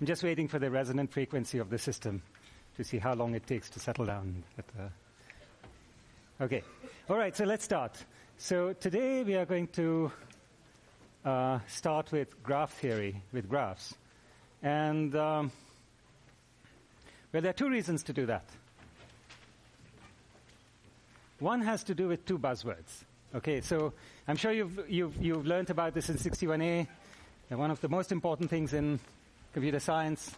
I'm just waiting for the resonant frequency of the system to see how long it takes to settle down. Uh, okay. All right, so let's start. So today we are going to uh, start with graph theory, with graphs. And um, well, there are two reasons to do that. One has to do with two buzzwords. Okay, so I'm sure you've, you've, you've learned about this in 61A. And one of the most important things in computer science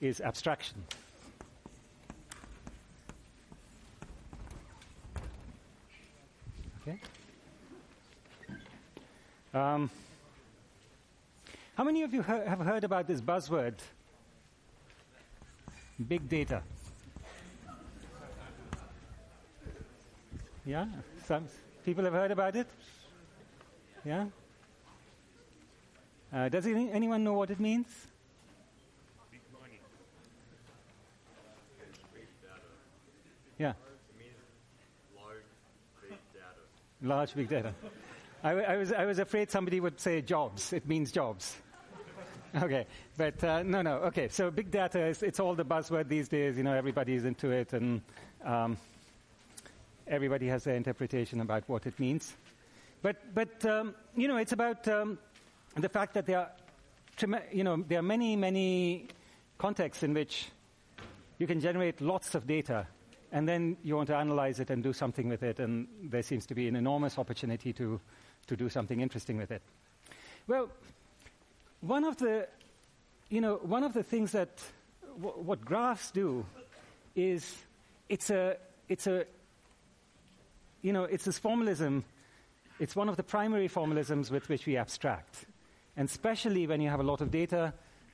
is abstraction. Okay. Um, how many of you he- have heard about this buzzword, big data? Yeah, some people have heard about it. Yeah. Uh, does any, anyone know what it means? Yeah, large, big data. large big data. I, I was, I was afraid somebody would say jobs. It means jobs. okay, but uh, no, no. Okay, so big data is it's all the buzzword these days. You know, everybody's into it, and um, everybody has their interpretation about what it means. But, but um, you know, it's about um, the fact that there are, you know, there are many, many contexts in which you can generate lots of data, and then you want to analyze it and do something with it, and there seems to be an enormous opportunity to, to do something interesting with it. Well, one of the, you know, one of the things that w- what graphs do is it's a, it's a, you know, it's this formalism. It's one of the primary formalisms with which we abstract, and especially when you have a lot of data,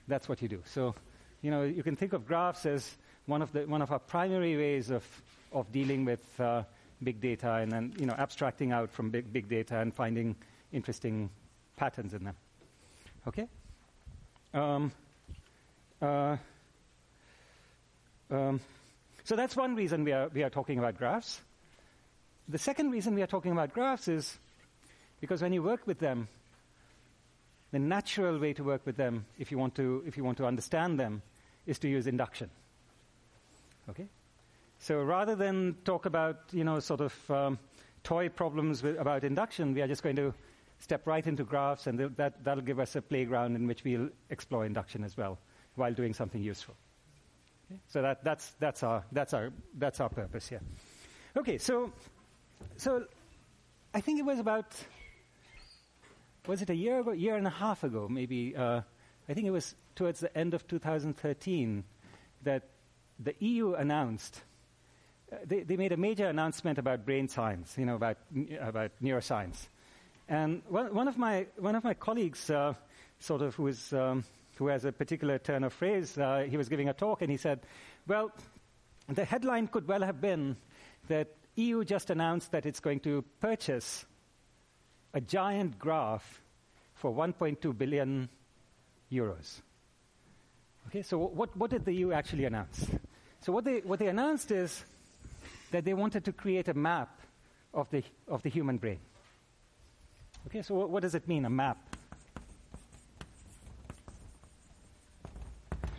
that's what you do. So, you know, you can think of graphs as one of the one of our primary ways of of dealing with uh, big data, and then you know, abstracting out from big big data and finding interesting patterns in them. Okay. Um, uh, um, so that's one reason we are, we are talking about graphs. The second reason we are talking about graphs is because when you work with them, the natural way to work with them, if you want to, if you want to understand them, is to use induction. Okay? So rather than talk about, you know, sort of um, toy problems with, about induction, we are just going to step right into graphs, and th- that, that'll give us a playground in which we'll explore induction as well while doing something useful. Okay? So that, that's, that's, our, that's, our, that's our purpose here. Okay, so, so I think it was about, was it a year ago, year and a half ago, maybe, uh, I think it was towards the end of 2013 that the EU announced, uh, they, they made a major announcement about brain science, you know, about, about neuroscience. And one, one, of my, one of my colleagues, uh, sort of, who, is, um, who has a particular turn of phrase, uh, he was giving a talk and he said, well, the headline could well have been that EU just announced that it's going to purchase a giant graph for 1.2 billion euros. Okay, so what, what did the EU actually announce? So what they, what they announced is that they wanted to create a map of the, of the human brain. Okay, so what, what does it mean, a map?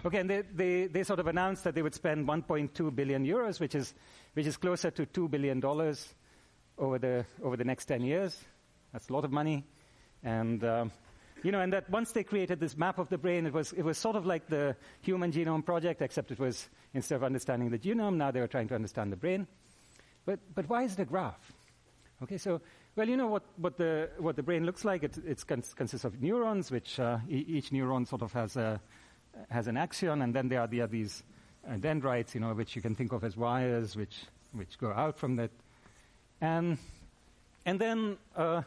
Okay, and they, they, they sort of announced that they would spend 1.2 billion euros, which is, which is closer to $2 billion over the, over the next 10 years. That's a lot of money. And, um, you know, and that once they created this map of the brain, it was, it was sort of like the Human Genome Project, except it was, instead of understanding the genome, now they were trying to understand the brain. But, but why is it a graph? Okay, so, well, you know what, what, the, what the brain looks like? It it's cons- consists of neurons, which uh, e- each neuron sort of has, a, has an axon, and then there are, there are these uh, dendrites, you know, which you can think of as wires, which, which go out from that. And, and then, uh,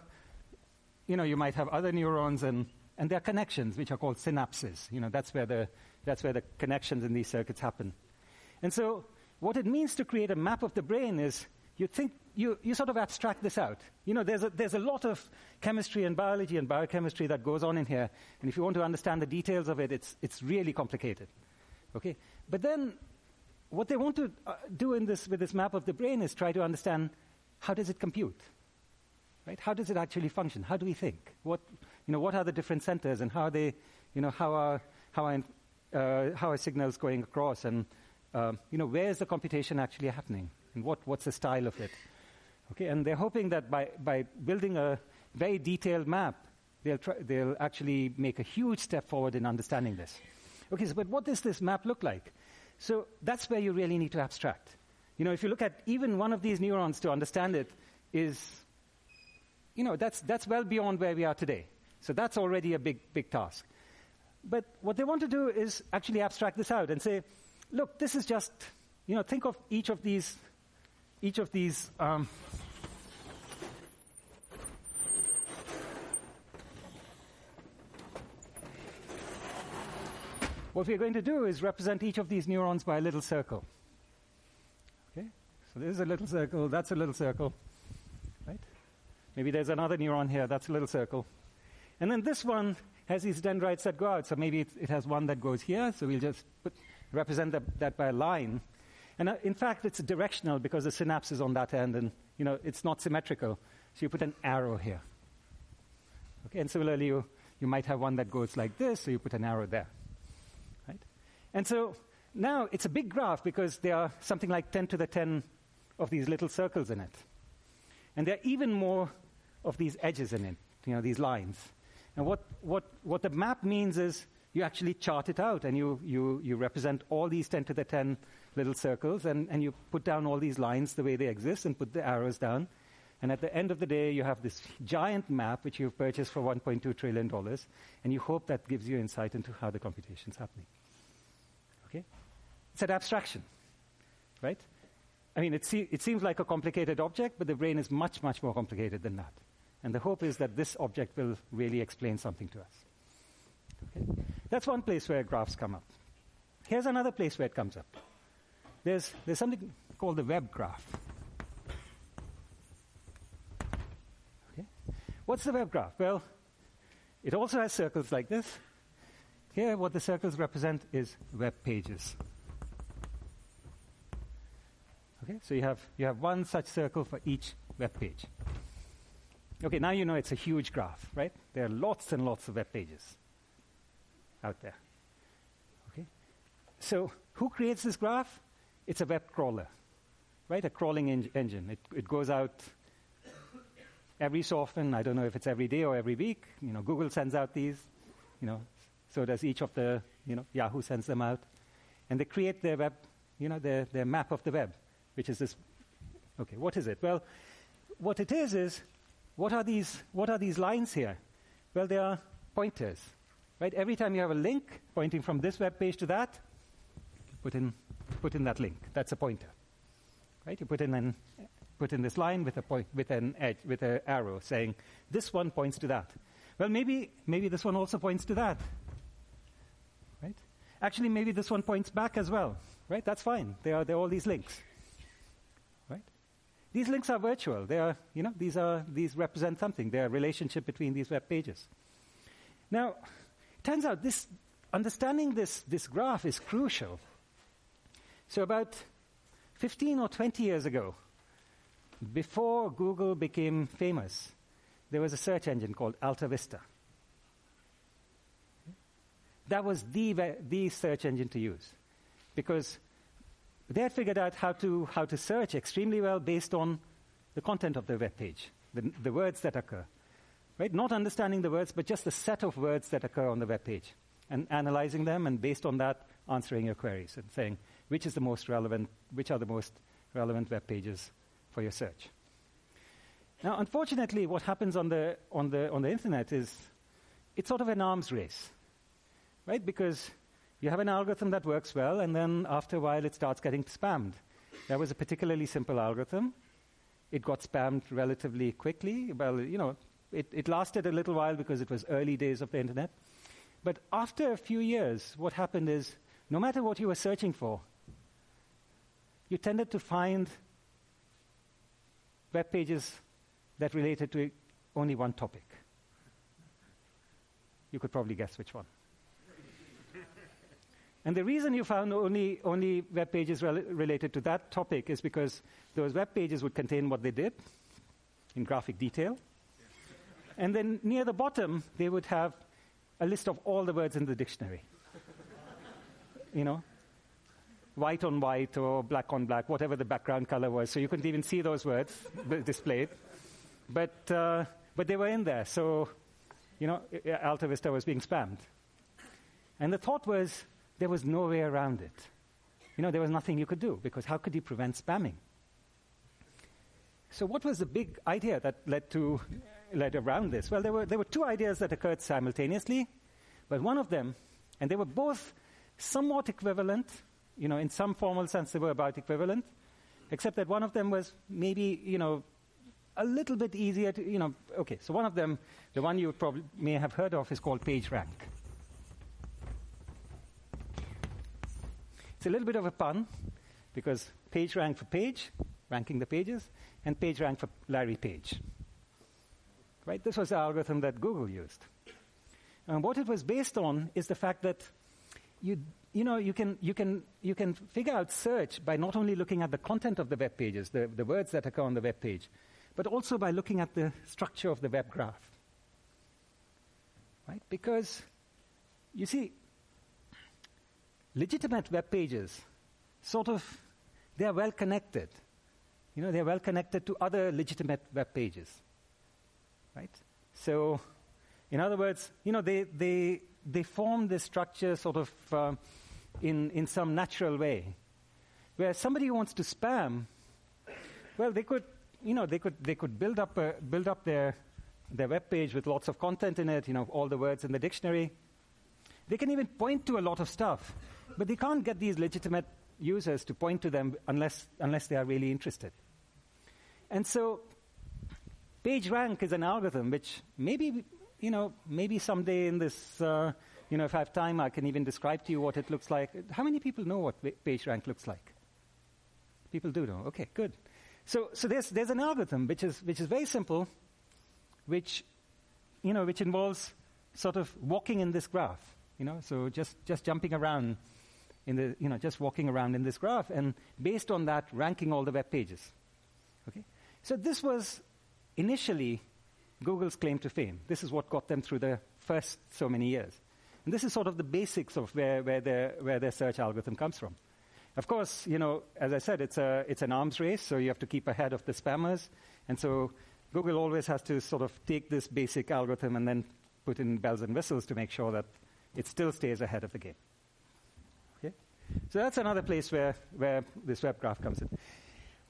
you know, you might have other neurons, and, and there are connections, which are called synapses. You know, that's where, the, that's where the connections in these circuits happen. And so, what it means to create a map of the brain is you think you, you sort of abstract this out. You know, there's a, there's a lot of chemistry and biology and biochemistry that goes on in here, and if you want to understand the details of it, it's, it's really complicated. Okay? But then, what they want to uh, do in this, with this map of the brain is try to understand how does it compute? Right? How does it actually function? How do we think? What, you know, what are the different centers, and how are they, you know, how are, how are uh, how a signal is going across, and um, you know where is the computation actually happening, and what, what's the style of it. Okay, and they're hoping that by, by building a very detailed map, they'll, try, they'll actually make a huge step forward in understanding this. Okay, so but what does this map look like? So that's where you really need to abstract. You know, if you look at even one of these neurons to understand it, is, you know, that's, that's well beyond where we are today. So that's already a big, big task. But what they want to do is actually abstract this out and say, look, this is just, you know, think of each of these, each of these. Um, what we're going to do is represent each of these neurons by a little circle. Okay? So there's a little circle, that's a little circle. Maybe there's another neuron here, that's a little circle. And then this one has these dendrites that go out. So maybe it, it has one that goes here, so we'll just put, represent that, that, by a line. And uh, in fact, it's directional because the synapse is on that end, and you know, it's not symmetrical. So you put an arrow here. Okay, and similarly, you, you might have one that goes like this, so you put an arrow there. Right? And so now it's a big graph because there are something like 10 to the 10 of these little circles in it. And there are even more of these edges in it, you know, these lines. And what, what, what the map means is you actually chart it out and you, you, you represent all these 10 to the 10 little circles and, and you put down all these lines the way they exist and put the arrows down. And at the end of the day, you have this giant map which you've purchased for $1.2 trillion, and you hope that gives you insight into how the computation is happening. Okay? It's an abstraction, right? I mean, it, se- it seems like a complicated object, but the brain is much, much more complicated than that. And the hope is that this object will really explain something to us. Okay? That's one place where graphs come up. Here's another place where it comes up. There's, there's something called the web graph. Okay? What's the web graph? Well, it also has circles like this. Here, what the circles represent is web pages. Okay, so you have, you have one such circle for each web page. Okay, now you know it's a huge graph, right? There are lots and lots of web pages out there. Okay? So, who creates this graph? It's a web crawler, right? A crawling en- engine. It, it goes out every so often. I don't know if it's every day or every week. You know, Google sends out these. You know, so does each of the. You know, Yahoo sends them out, and they create their web. You know, their their map of the web, which is this. Okay, what is it? Well, what it is is what are these, what are these lines here? Well, they are pointers. Right? Every time you have a link pointing from this web page to that, put in, put in that link. That's a pointer. Right? You put in an, put in this line with a point, with an edge, with an arrow saying this one points to that. Well, maybe maybe this one also points to that. Right? Actually, maybe this one points back as well. Right? That's fine. There are there are all these links. These links are virtual. They are, you know, these, are, these represent something. They are a relationship between these web pages. Now, it turns out this, understanding this, this graph is crucial. So about 15 or 20 years ago, before Google became famous, there was a search engine called Alta Vista. That was the, the search engine to use because they had figured out how to, how to search extremely well based on the content of the web page, the, the words that occur. Right? Not understanding the words, but just the set of words that occur on the web page and analyzing them and based on that answering your queries and saying which is the most relevant, which are the most relevant web pages for your search. Now, unfortunately, what happens on the, on the, on the internet is it's sort of an arms race, right? Because you have an algorithm that works well, and then after a while it starts getting spammed. That was a particularly simple algorithm. It got spammed relatively quickly. Well, you know, it, it lasted a little while because it was early days of the internet. But after a few years, what happened is no matter what you were searching for, you tended to find web pages that related to only one topic. You could probably guess which one. And the reason you found only, only web pages rel- related to that topic is because those web pages would contain what they did in graphic detail. and then near the bottom, they would have a list of all the words in the dictionary. you know, white on white or black on black, whatever the background color was. So you couldn't even see those words displayed. But, uh, but they were in there. So, you know, Alta Vista was being spammed. And the thought was there was no way around it. You know, there was nothing you could do because how could you prevent spamming? So, what was the big idea that led to led around this? Well, there were there were two ideas that occurred simultaneously, but one of them, and they were both somewhat equivalent. You know, in some formal sense, they were about equivalent, except that one of them was maybe you know a little bit easier to you know. Okay, so one of them, the one you probably may have heard of, is called PageRank. It's a little bit of a pun because PageRank for page, ranking the pages, and PageRank for Larry Page. Right? This was the algorithm that Google used. And what it was based on is the fact that you, you know, you can, you, can, you can figure out search by not only looking at the content of the web pages, the, the words that occur on the web page, but also by looking at the structure of the web graph. Right? Because, you see, legitimate web pages sort of they are well connected. You know they're well connected to other legitimate web pages right? So in other words you know they they they form this structure sort of uh, in in some natural way. Where somebody wants to spam well they could you know they could they could build up a, build up their their web page with lots of content in it you know all the words in the dictionary. They can even point to a lot of stuff but they can't get these legitimate users to point to them unless, unless they are really interested. And so PageRank is an algorithm which maybe, you know, maybe someday in this, uh, you know, if I have time, I can even describe to you what it looks like. How many people know what PageRank looks like? People do know. Okay, good. So, so there's, there's an algorithm which is, which is very simple, which, you know, which involves sort of walking in this graph, you know, so just, just jumping around in the, you know, just walking around in this graph, and based on that, ranking all the web pages. Okay? So this was initially Google's claim to fame. This is what got them through the first so many years. And this is sort of the basics of where, where, their, where their search algorithm comes from. Of course, you know, as I said, it's, a, it's an arms race, so you have to keep ahead of the spammers. And so Google always has to sort of take this basic algorithm and then put in bells and whistles to make sure that it still stays ahead of the game. So that's another place where, where this web graph comes in.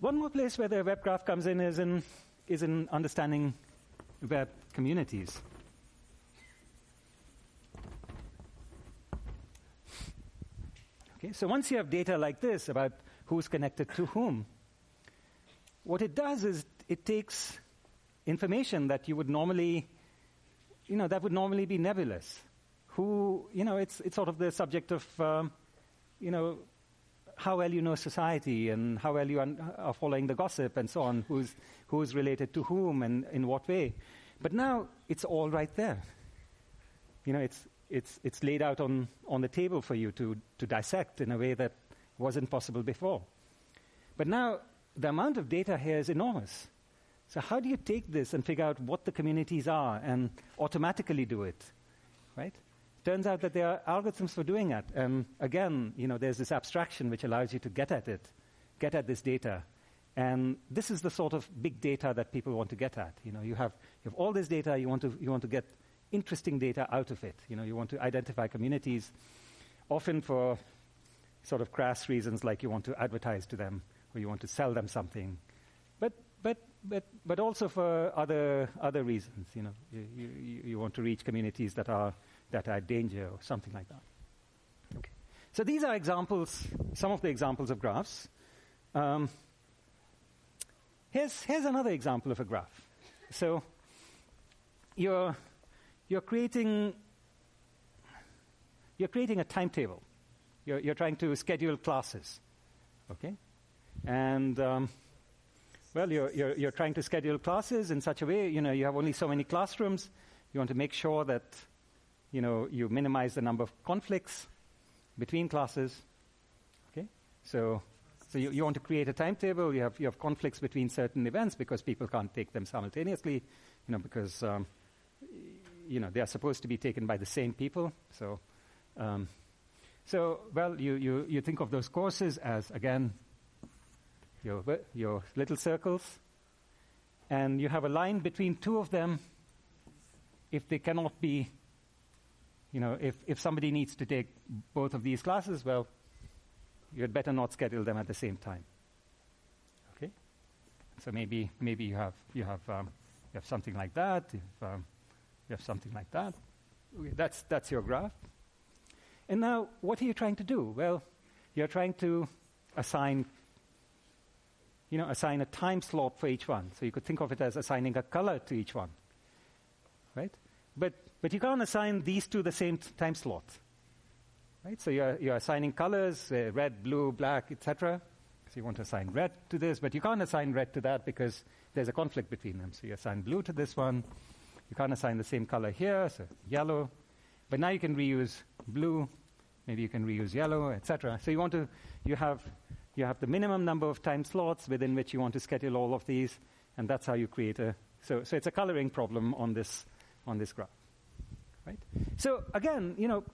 One more place where the web graph comes in is in, is in understanding web communities. Okay, so once you have data like this about who's connected to whom, what it does is it takes information that you would normally, you know, that would normally be nebulous. Who, you know, it's, it's sort of the subject of um, you know, how well you know society and how well you uh, are following the gossip and so on, who's, who's related to whom and in what way. But now it's all right there. You know, it's, it's, it's laid out on, on the table for you to, to dissect in a way that wasn't possible before. But now the amount of data here is enormous. So, how do you take this and figure out what the communities are and automatically do it? Right? Turns out that there are algorithms for doing that. And again, you know, there's this abstraction which allows you to get at it, get at this data. And this is the sort of big data that people want to get at. You know, you have, you have all this data, you want, to, you want to get interesting data out of it. You know, you want to identify communities, often for sort of crass reasons like you want to advertise to them or you want to sell them something. But, but, but, but also for other, other reasons. You know, you, you, you want to reach communities that are that are danger or something like that. Okay. So these are examples, some of the examples of graphs. Um, here's, here's another example of a graph. So you're, you're creating you're creating a timetable. You're, you're trying to schedule classes, okay? And um, well, you're, you're, you're trying to schedule classes in such a way, you know, you have only so many classrooms. You want to make sure that you know, you minimize the number of conflicts between classes. Okay? So, so you, you want to create a timetable, you have, you have conflicts between certain events because people can't take them simultaneously, you know, because, um, you know, they are supposed to be taken by the same people. So, um, So, well, you, you, you think of those courses as, again, your, your little circles, and you have a line between two of them if they cannot be, you know, if, if somebody needs to take both of these classes, well, you had better not schedule them at the same time. Okay? So maybe, maybe you have, you have, um, you have something like that, if, um, you have something like that. That's, that's your graph. And now, what are you trying to do? Well, you're trying to assign, you know, assign a time slot for each one. So you could think of it as assigning a color to each one, right? But, but you can't assign these to the same time slot, right? So you're, you're assigning colors, uh, red, blue, black, etc. So you want to assign red to this, but you can't assign red to that because there's a conflict between them. So you assign blue to this one. You can't assign the same color here, so yellow. But now you can reuse blue, maybe you can reuse yellow, etc. So you want to, you have, you have the minimum number of time slots within which you want to schedule all of these, and that's how you create a. So, so it's a coloring problem on this, on this graph, right? So again, you know,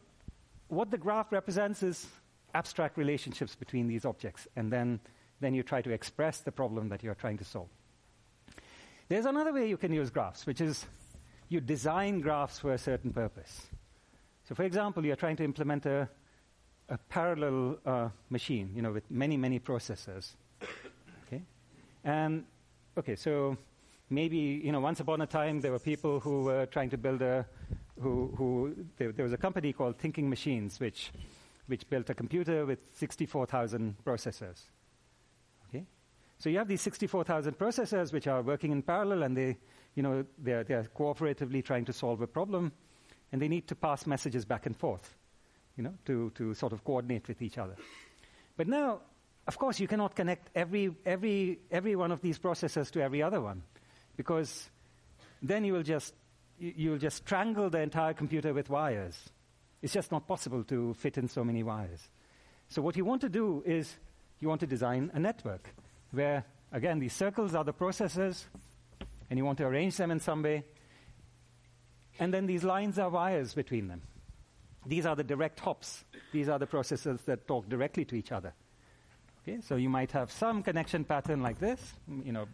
what the graph represents is abstract relationships between these objects, and then, then you try to express the problem that you're trying to solve. There's another way you can use graphs, which is you design graphs for a certain purpose. So, for example, you're trying to implement a, a parallel uh, machine, you know, with many, many processors. okay? And, okay, so maybe, you know, once upon a time there were people who were trying to build a, who, who there, there was a company called Thinking Machines, which, which built a computer with 64,000 processors. Okay? So you have these 64,000 processors which are working in parallel and they, you know, they're, they're cooperatively trying to solve a problem and they need to pass messages back and forth, you know, to, to sort of coordinate with each other. But now, of course, you cannot connect every, every, every one of these processors to every other one, because then you will just, you will just strangle the entire computer with wires. It's just not possible to fit in so many wires. So what you want to do is you want to design a network where, again, these circles are the processors, and you want to arrange them in some way and then these lines are wires between them. These are the direct hops. These are the processors that talk directly to each other. Okay, so you might have some connection pattern like this, you know,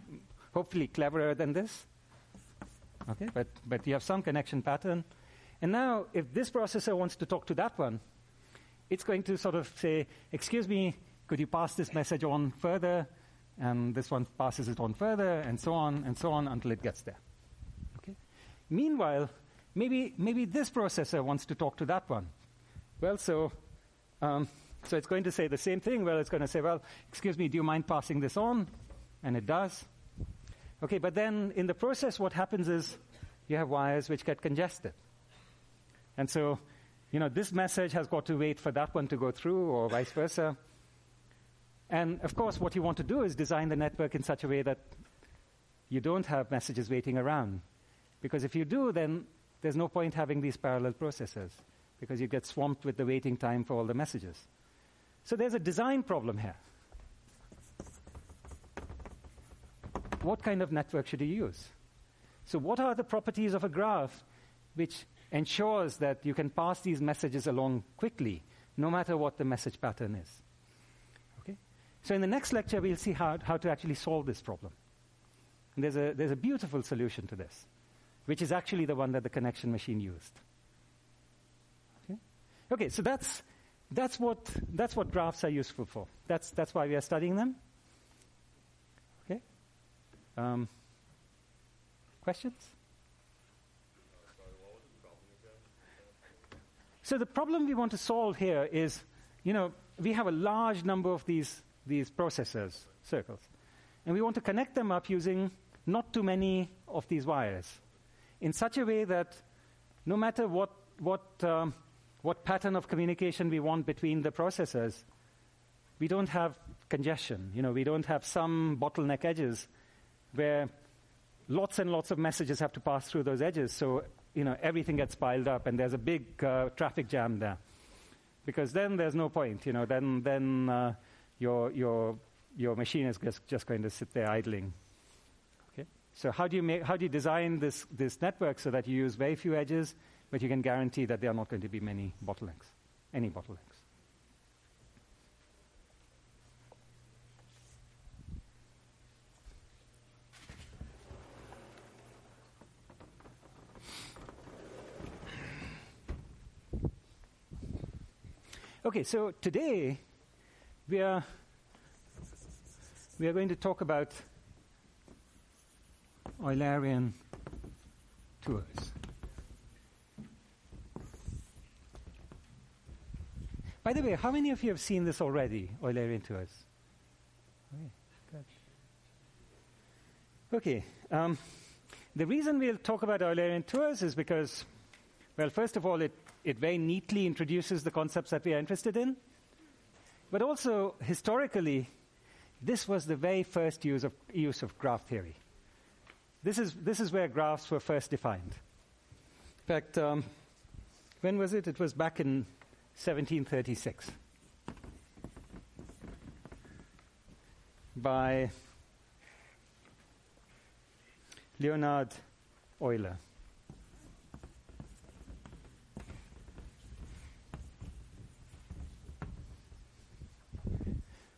hopefully cleverer than this. Okay, but, but you have some connection pattern. And now, if this processor wants to talk to that one, it's going to sort of say, Excuse me, could you pass this message on further? And this one passes it on further, and so on and so on until it gets there. Okay? Meanwhile, maybe, maybe this processor wants to talk to that one. Well, so, um, so it's going to say the same thing. Well, it's going to say, well, excuse me, do you mind passing this on? And it does. Okay, but then in the process, what happens is you have wires which get congested. And so, you know, this message has got to wait for that one to go through, or vice versa. And of course, what you want to do is design the network in such a way that you don't have messages waiting around. Because if you do, then there's no point having these parallel processors because you get swamped with the waiting time for all the messages. So there's a design problem here. What kind of network should you use? So, what are the properties of a graph which ensures that you can pass these messages along quickly, no matter what the message pattern is? Okay? So, in the next lecture, we'll see how, how to actually solve this problem. And there's a, there's a beautiful solution to this which is actually the one that the connection machine used. Okay, okay so that's, that's, what, that's what graphs are useful for. That's, that's why we are studying them. Um, questions? So the problem we want to solve here is, you know, we have a large number of these, these processors, circles, and we want to connect them up using not too many of these wires in such a way that no matter what, what, um, what pattern of communication we want between the processors, we don't have congestion. You know, we don't have some bottleneck edges where lots and lots of messages have to pass through those edges. So, you know, everything gets piled up and there's a big uh, traffic jam there. Because then there's no point, you know, then, then uh, your, your, your machine is just, just going to sit there idling. Okay? So how do you, make, how do you design this, this network so that you use very few edges, but you can guarantee that there are not going to be many bottlenecks, any bottlenecks? Okay, so today we are we are going to talk about Eulerian tours. By the way, how many of you have seen this already, Eulerian tours? Okay. Okay, um, the reason we'll talk about Eulerian tours is because, well, first of all, it, it very neatly introduces the concepts that we are interested in, but also historically, this was the very first use of, use of graph theory. This is, this is where graphs were first defined. In fact, um, when was it? It was back in 1736 by Leonhard Euler.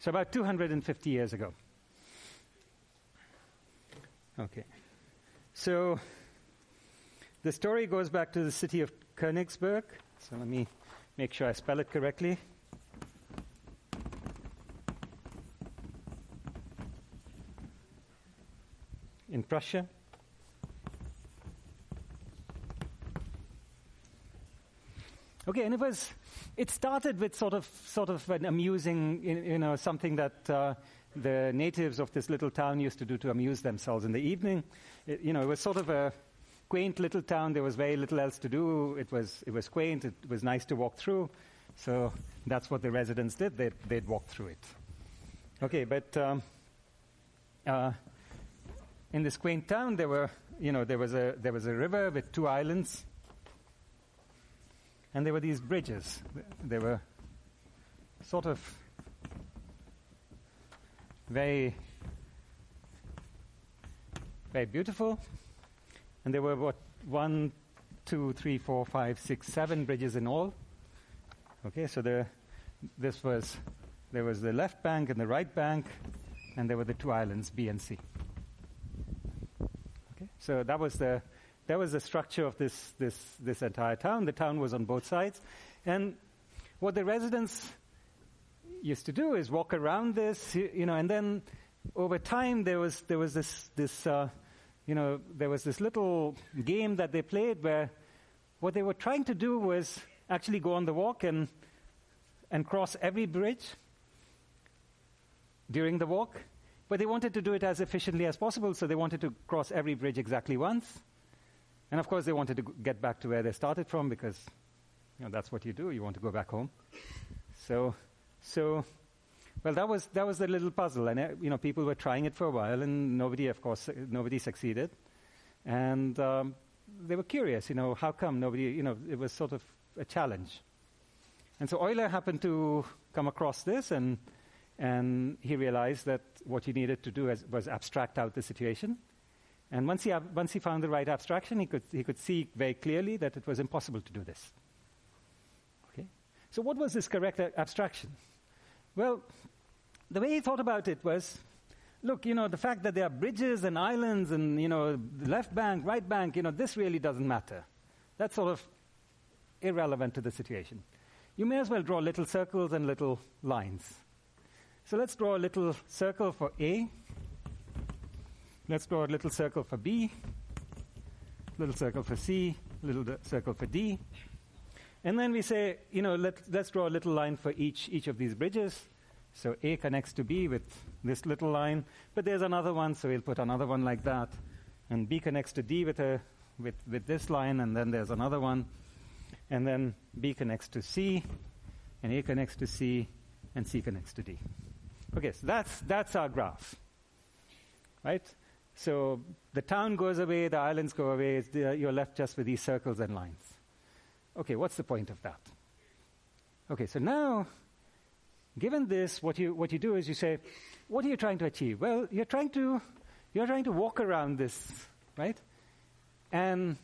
So, about 250 years ago. Okay. So, the story goes back to the city of Königsberg. So, let me make sure I spell it correctly. In Prussia. Okay, and it was, it started with sort of, sort of an amusing, you know, something that uh, the natives of this little town used to do to amuse themselves in the evening. It, you know, it was sort of a quaint little town. There was very little else to do. It was, it was quaint. It was nice to walk through. So that's what the residents did. They'd, they'd walk through it. Okay, but um, uh, in this quaint town, there were, you know, there was a there was a river with two islands, and there were these bridges. They were sort of very, very beautiful. And there were what one, two, three, four, five, six, seven bridges in all. Okay, so the, this was there was the left bank and the right bank, and there were the two islands B and C. Okay, so that was the that was the structure of this this this entire town. The town was on both sides, and what the residents used to do is walk around this, you know, and then over time there was there was this this uh, you know there was this little game that they played where what they were trying to do was actually go on the walk and and cross every bridge during the walk, but they wanted to do it as efficiently as possible, so they wanted to cross every bridge exactly once. And of course, they wanted to get back to where they started from because you know, that's what you do. You want to go back home. So so, well, that was that was the little puzzle, and uh, you know, people were trying it for a while, and nobody, of course, nobody succeeded, and um, they were curious. You know, how come nobody? You know, it was sort of a challenge, and so Euler happened to come across this, and and he realized that what he needed to do was abstract out the situation. And once he, once he found the right abstraction, he could, he could see very clearly that it was impossible to do this. Okay? So, what was this correct a- abstraction? Well, the way he thought about it was look, you know, the fact that there are bridges and islands and, you know, left bank, right bank, you know, this really doesn't matter. That's sort of irrelevant to the situation. You may as well draw little circles and little lines. So let's draw a little circle for A. Let's draw a little circle for B, little circle for C, little circle for D. And then we say, you know, let, let's draw a little line for each, each of these bridges. So A connects to B with this little line, but there's another one, so we'll put another one like that. And B connects to D with, a, with, with this line, and then there's another one. And then B connects to C, and A connects to C, and C connects to D. Okay, so that's, that's our graph. Right? So the town goes away, the islands go away, you're left just with these circles and lines. Okay, what's the point of that? Okay, so now, given this, what you, what you do is you say, what are you trying to achieve? Well, you're trying to, you're trying to walk around this, right? And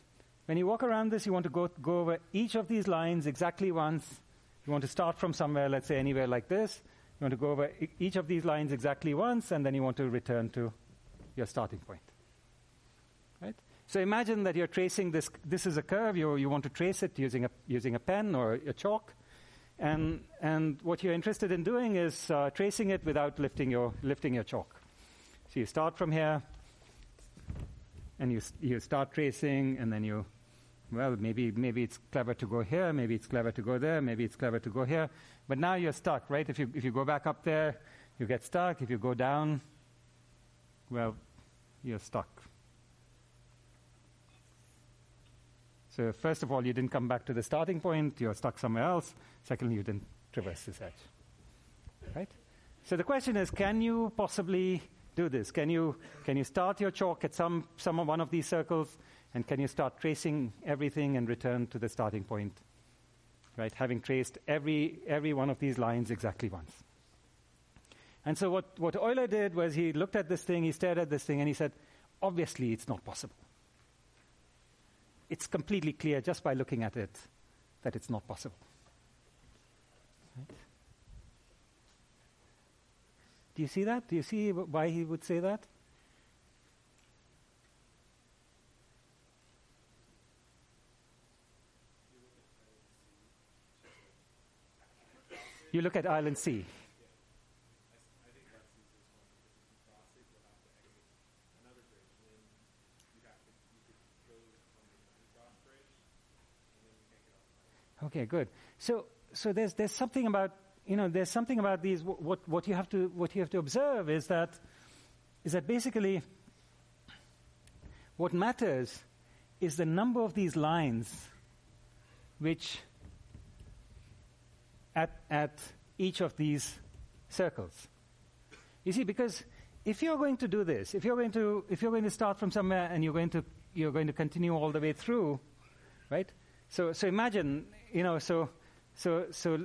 when you walk around this, you want to go, go over each of these lines exactly once. You want to start from somewhere, let's say anywhere like this. You want to go over e- each of these lines exactly once, and then you want to return to your starting point. Right? So imagine that you're tracing this. This is a curve. You, you want to trace it using a, using a pen or a chalk. And, and what you're interested in doing is uh, tracing it without lifting your, lifting your chalk. So you start from here, and you, you start tracing, and then you, well, maybe, maybe it's clever to go here, maybe it's clever to go there, maybe it's clever to go here. But now you're stuck, right? If you, if you go back up there, you get stuck. If you go down, well, you're stuck. So, first of all, you didn't come back to the starting point, you're stuck somewhere else. Secondly, you didn't traverse this edge. Right? So, the question is can you possibly do this? Can you, can you start your chalk at some, some one of these circles, and can you start tracing everything and return to the starting point? Right? Having traced every, every one of these lines exactly once. And so, what, what Euler did was he looked at this thing, he stared at this thing, and he said, obviously, it's not possible it's completely clear just by looking at it that it's not possible. Right? Do you see that? Do you see why he would say that? You look at island C. Okay, good. So, so there's, there's something about, you know, there's something about these, what, what, you have to, what you have to observe is that, is that basically what matters is the number of these lines which at, at each of these circles. You see, because if you're going to do this, if you're going to, if you're going to start from somewhere and you're going to, you're going to continue all the way through, right? So, so imagine you know, so, so, so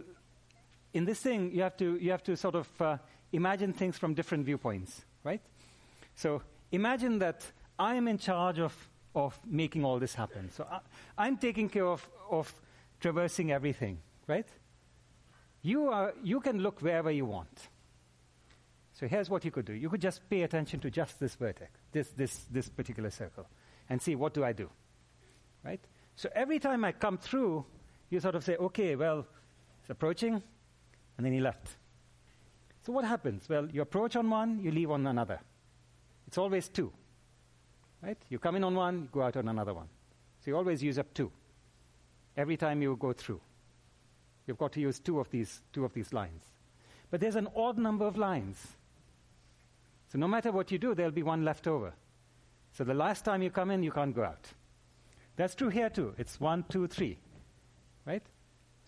in this thing, you have to, you have to sort of uh, imagine things from different viewpoints, right? So imagine that I am in charge of, of making all this happen. So I, am taking care of, of traversing everything, right? You, are, you can look wherever you want. So here's what you could do. You could just pay attention to just this vertex, this, this, this particular circle, and see what do I do, right? So every time I come through, you sort of say, okay, well, it's approaching, and then he left. So what happens? Well, you approach on one, you leave on another. It's always two. Right? You come in on one, you go out on another one. So you always use up two. Every time you go through. You've got to use two of these, two of these lines. But there's an odd number of lines. So no matter what you do, there'll be one left over. So the last time you come in, you can't go out. That's true here too. It's one, two, three right?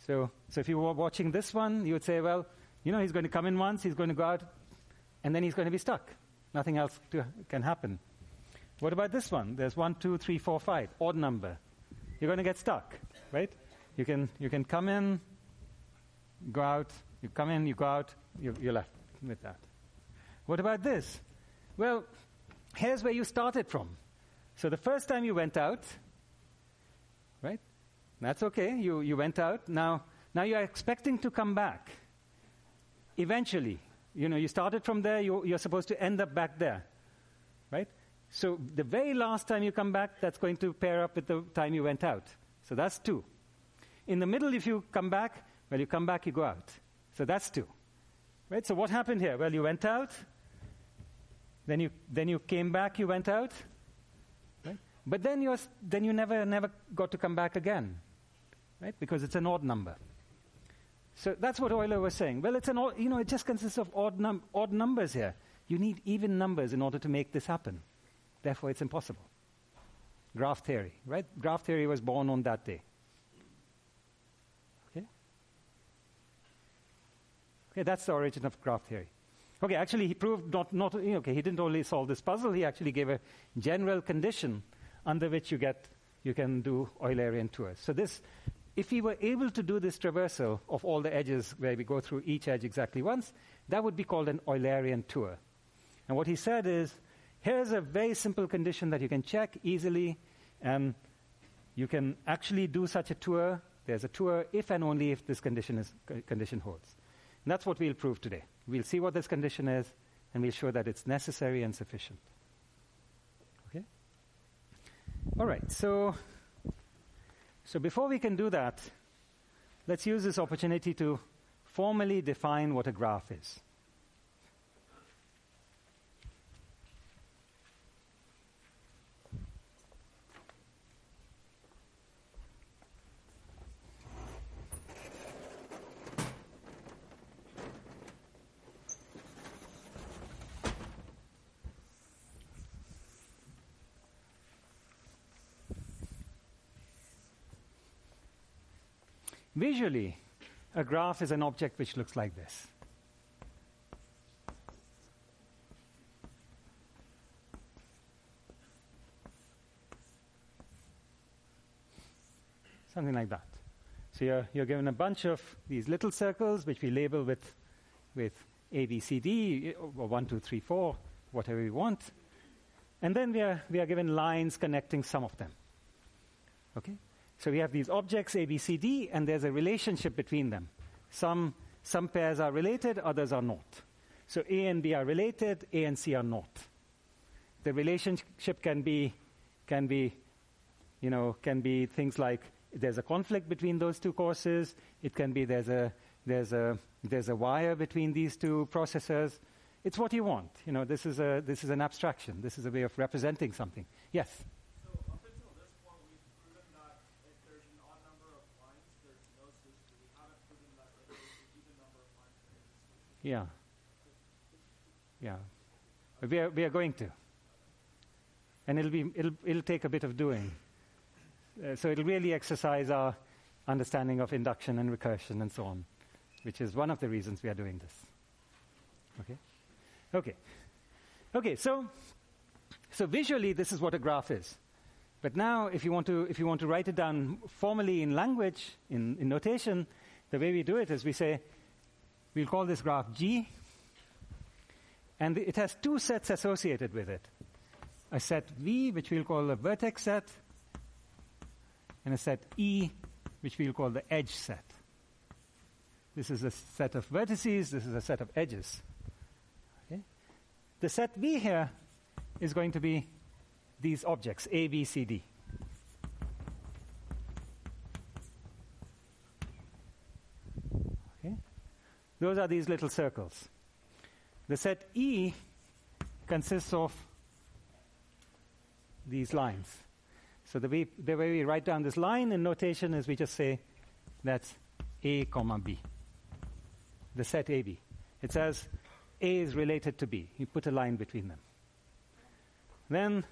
So, so if you were watching this one, you would say, well, you know, he's going to come in once, he's going to go out, and then he's going to be stuck. Nothing else to, can happen. What about this one? There's one, two, three, four, five, odd number. You're going to get stuck, right? You can, you can come in, go out, you come in, you go out, you, you're left with that. What about this? Well, here's where you started from. So the first time you went out? That's okay. You, you went out. Now, now you're expecting to come back. Eventually. You know, you started from there, you, you're supposed to end up back there. Right? So the very last time you come back, that's going to pair up with the time you went out. So that's two. In the middle, if you come back, well, you come back, you go out. So that's two. Right? So what happened here? Well, you went out, then you, then you came back, you went out, right? but then, you're, then you never, never got to come back again right? Because it's an odd number. So that's what Euler was saying. Well, it's an odd, you know, it just consists of odd, num- odd numbers here. You need even numbers in order to make this happen. Therefore, it's impossible. Graph theory, right? Graph theory was born on that day. Okay? Okay, that's the origin of graph theory. Okay, actually, he proved not, not okay, he didn't only solve this puzzle, he actually gave a general condition under which you get, you can do Eulerian tours. So this if we were able to do this traversal of all the edges where we go through each edge exactly once, that would be called an Eulerian tour. And what he said is, here's a very simple condition that you can check easily, and you can actually do such a tour. There's a tour if and only if this condition, is, condition holds. And that's what we'll prove today. We'll see what this condition is, and we'll show that it's necessary and sufficient. Okay? All right, so so before we can do that, let's use this opportunity to formally define what a graph is. Visually, a graph is an object which looks like this. Something like that. So you're, you're given a bunch of these little circles which we label with, with A, B, C, D, or 1, 2, 3, 4, whatever we want. And then we are, we are given lines connecting some of them. Okay? So we have these objects A, B, C, D, and there's a relationship between them. Some, some pairs are related, others are not. So A and B are related, A and C are not. The relationship can be, can be, you know, can be things like there's a conflict between those two courses. It can be there's a, there's a, there's a wire between these two processors. It's what you want. You know, this is, a, this is an abstraction. This is a way of representing something. Yes? Yeah. Yeah. We are, we are going to. And it'll, be, it'll, it'll take a bit of doing. Uh, so it'll really exercise our understanding of induction and recursion and so on, which is one of the reasons we are doing this. Okay? Okay. Okay, so, so visually, this is what a graph is. But now, if you want to, if you want to write it down formally in language, in, in notation, the way we do it is we say We'll call this graph G. And it has two sets associated with it a set V, which we'll call the vertex set, and a set E, which we'll call the edge set. This is a set of vertices, this is a set of edges. Okay? The set V here is going to be these objects, A, B, C, D. Those are these little circles. The set E consists of these lines. So the way, the way we write down this line in notation is we just say that's A comma B. The set AB. It says A is related to B. You put a line between them. Then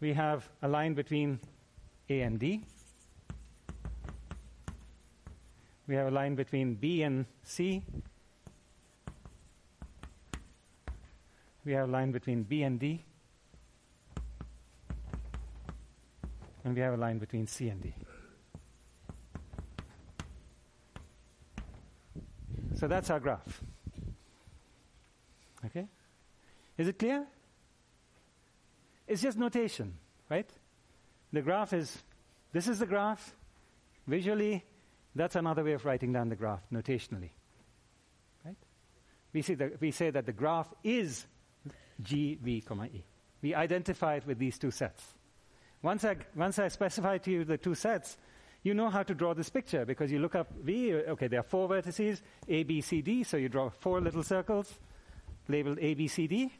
we have a line between A and D. We have a line between B and C. We have a line between B and D. And we have a line between C and D. So that's our graph. Okay? Is it clear? It's just notation, right? The graph is this is the graph. Visually, that's another way of writing down the graph notationally. Right? We, see we say that the graph is G, V, comma, E. We identify it with these two sets. Once I, once I specify to you the two sets, you know how to draw this picture because you look up V, okay, there are four vertices, A, B, C, D, so you draw four little circles labeled A, B, C, D.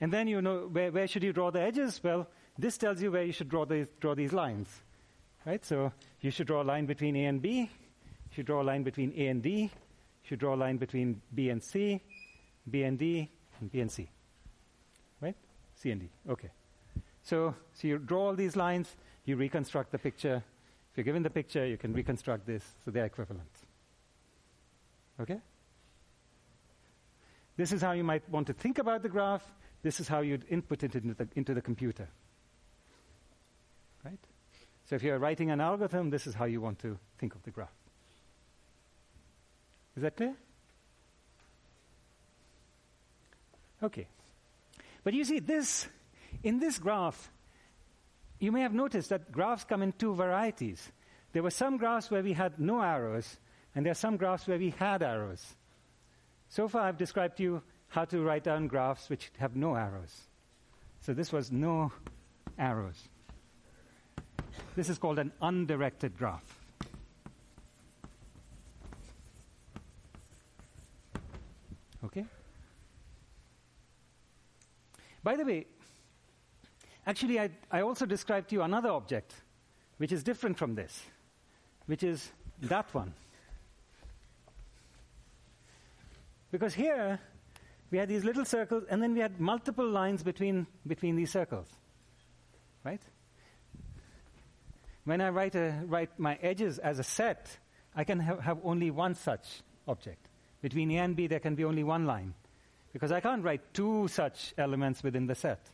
And then you know where, where should you draw the edges? Well, this tells you where you should draw, the, draw these lines. Right? So you should draw a line between A and B. You should draw a line between A and D. You should draw a line between B and C, B and D, and B and C. Right? C and D. Okay. So, so you draw all these lines, you reconstruct the picture. If you're given the picture, you can reconstruct this, so they're equivalent. Okay? This is how you might want to think about the graph. This is how you'd input it into the, into the computer. Right? So if you're writing an algorithm, this is how you want to think of the graph. Is that clear? Okay. But you see, this, in this graph, you may have noticed that graphs come in two varieties. There were some graphs where we had no arrows, and there are some graphs where we had arrows. So far, I've described to you how to write down graphs which have no arrows. So this was no arrows. This is called an undirected graph. Okay? By the way, actually, I, I also described to you another object which is different from this, which is that one. Because here, we had these little circles, and then we had multiple lines between, between these circles. Right? When I write, a, write my edges as a set, I can have, have only one such object. Between A and B, there can be only one line. Because I can't write two such elements within the set.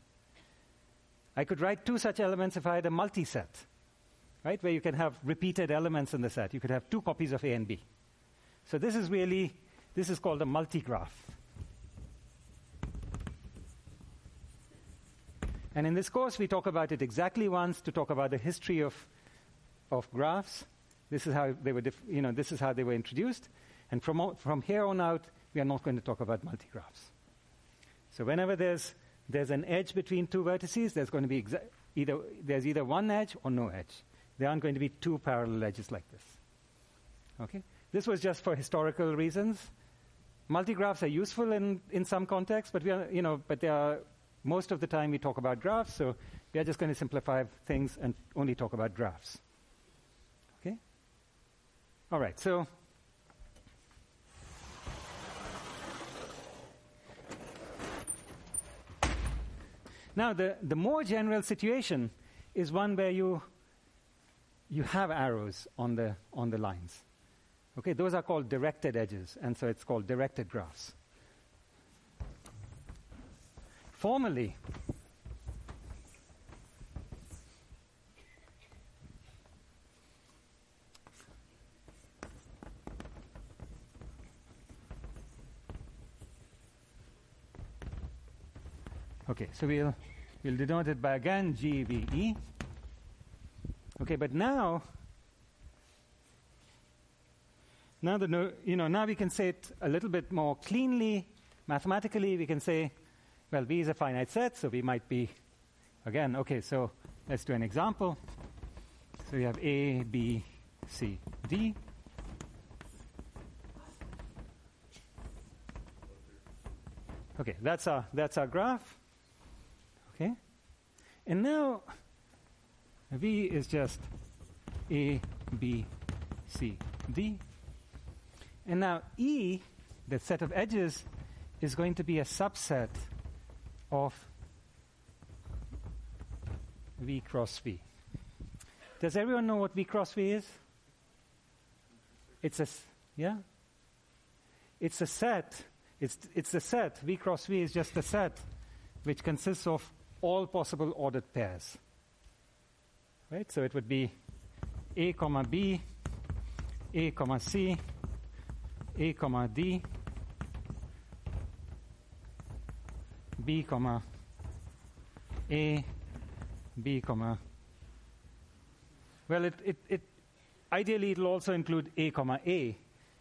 I could write two such elements if I had a multi set, right? Where you can have repeated elements in the set. You could have two copies of A and B. So this is really, this is called a multigraph. And in this course, we talk about it exactly once to talk about the history of, of graphs. This is how they were, dif- you know, this is how they were introduced. And from, o- from here on out, we are not going to talk about multigraphs. So whenever there's, there's an edge between two vertices, there's going to be exa- either, there's either one edge or no edge. There aren't going to be two parallel edges like this. Okay? This was just for historical reasons. Multigraphs are useful in, in some contexts, but we are, you know, but they are most of the time we talk about graphs, so we are just going to simplify things and only talk about graphs. All right, so now the, the more general situation is one where you you have arrows on the on the lines. Okay, those are called directed edges, and so it's called directed graphs. Formally, Okay, so we'll, we'll denote it by again GVE. Okay, but now, now the you know now we can say it a little bit more cleanly, mathematically. We can say, well, V is a finite set, so we might be, again, okay. So let's do an example. So we have A, B, C, D. Okay, that's our that's our graph. Okay? And now V is just A, B, C, D. And now E, that set of edges, is going to be a subset of V cross V. Does everyone know what V cross V is? It's a, yeah? It's a set. It's, it's a set. V cross V is just a set which consists of all possible ordered pairs. Right? So it would be A comma B, A comma C, A comma D, B comma A, B comma. Well, it, it, it ideally it'll also include A comma A,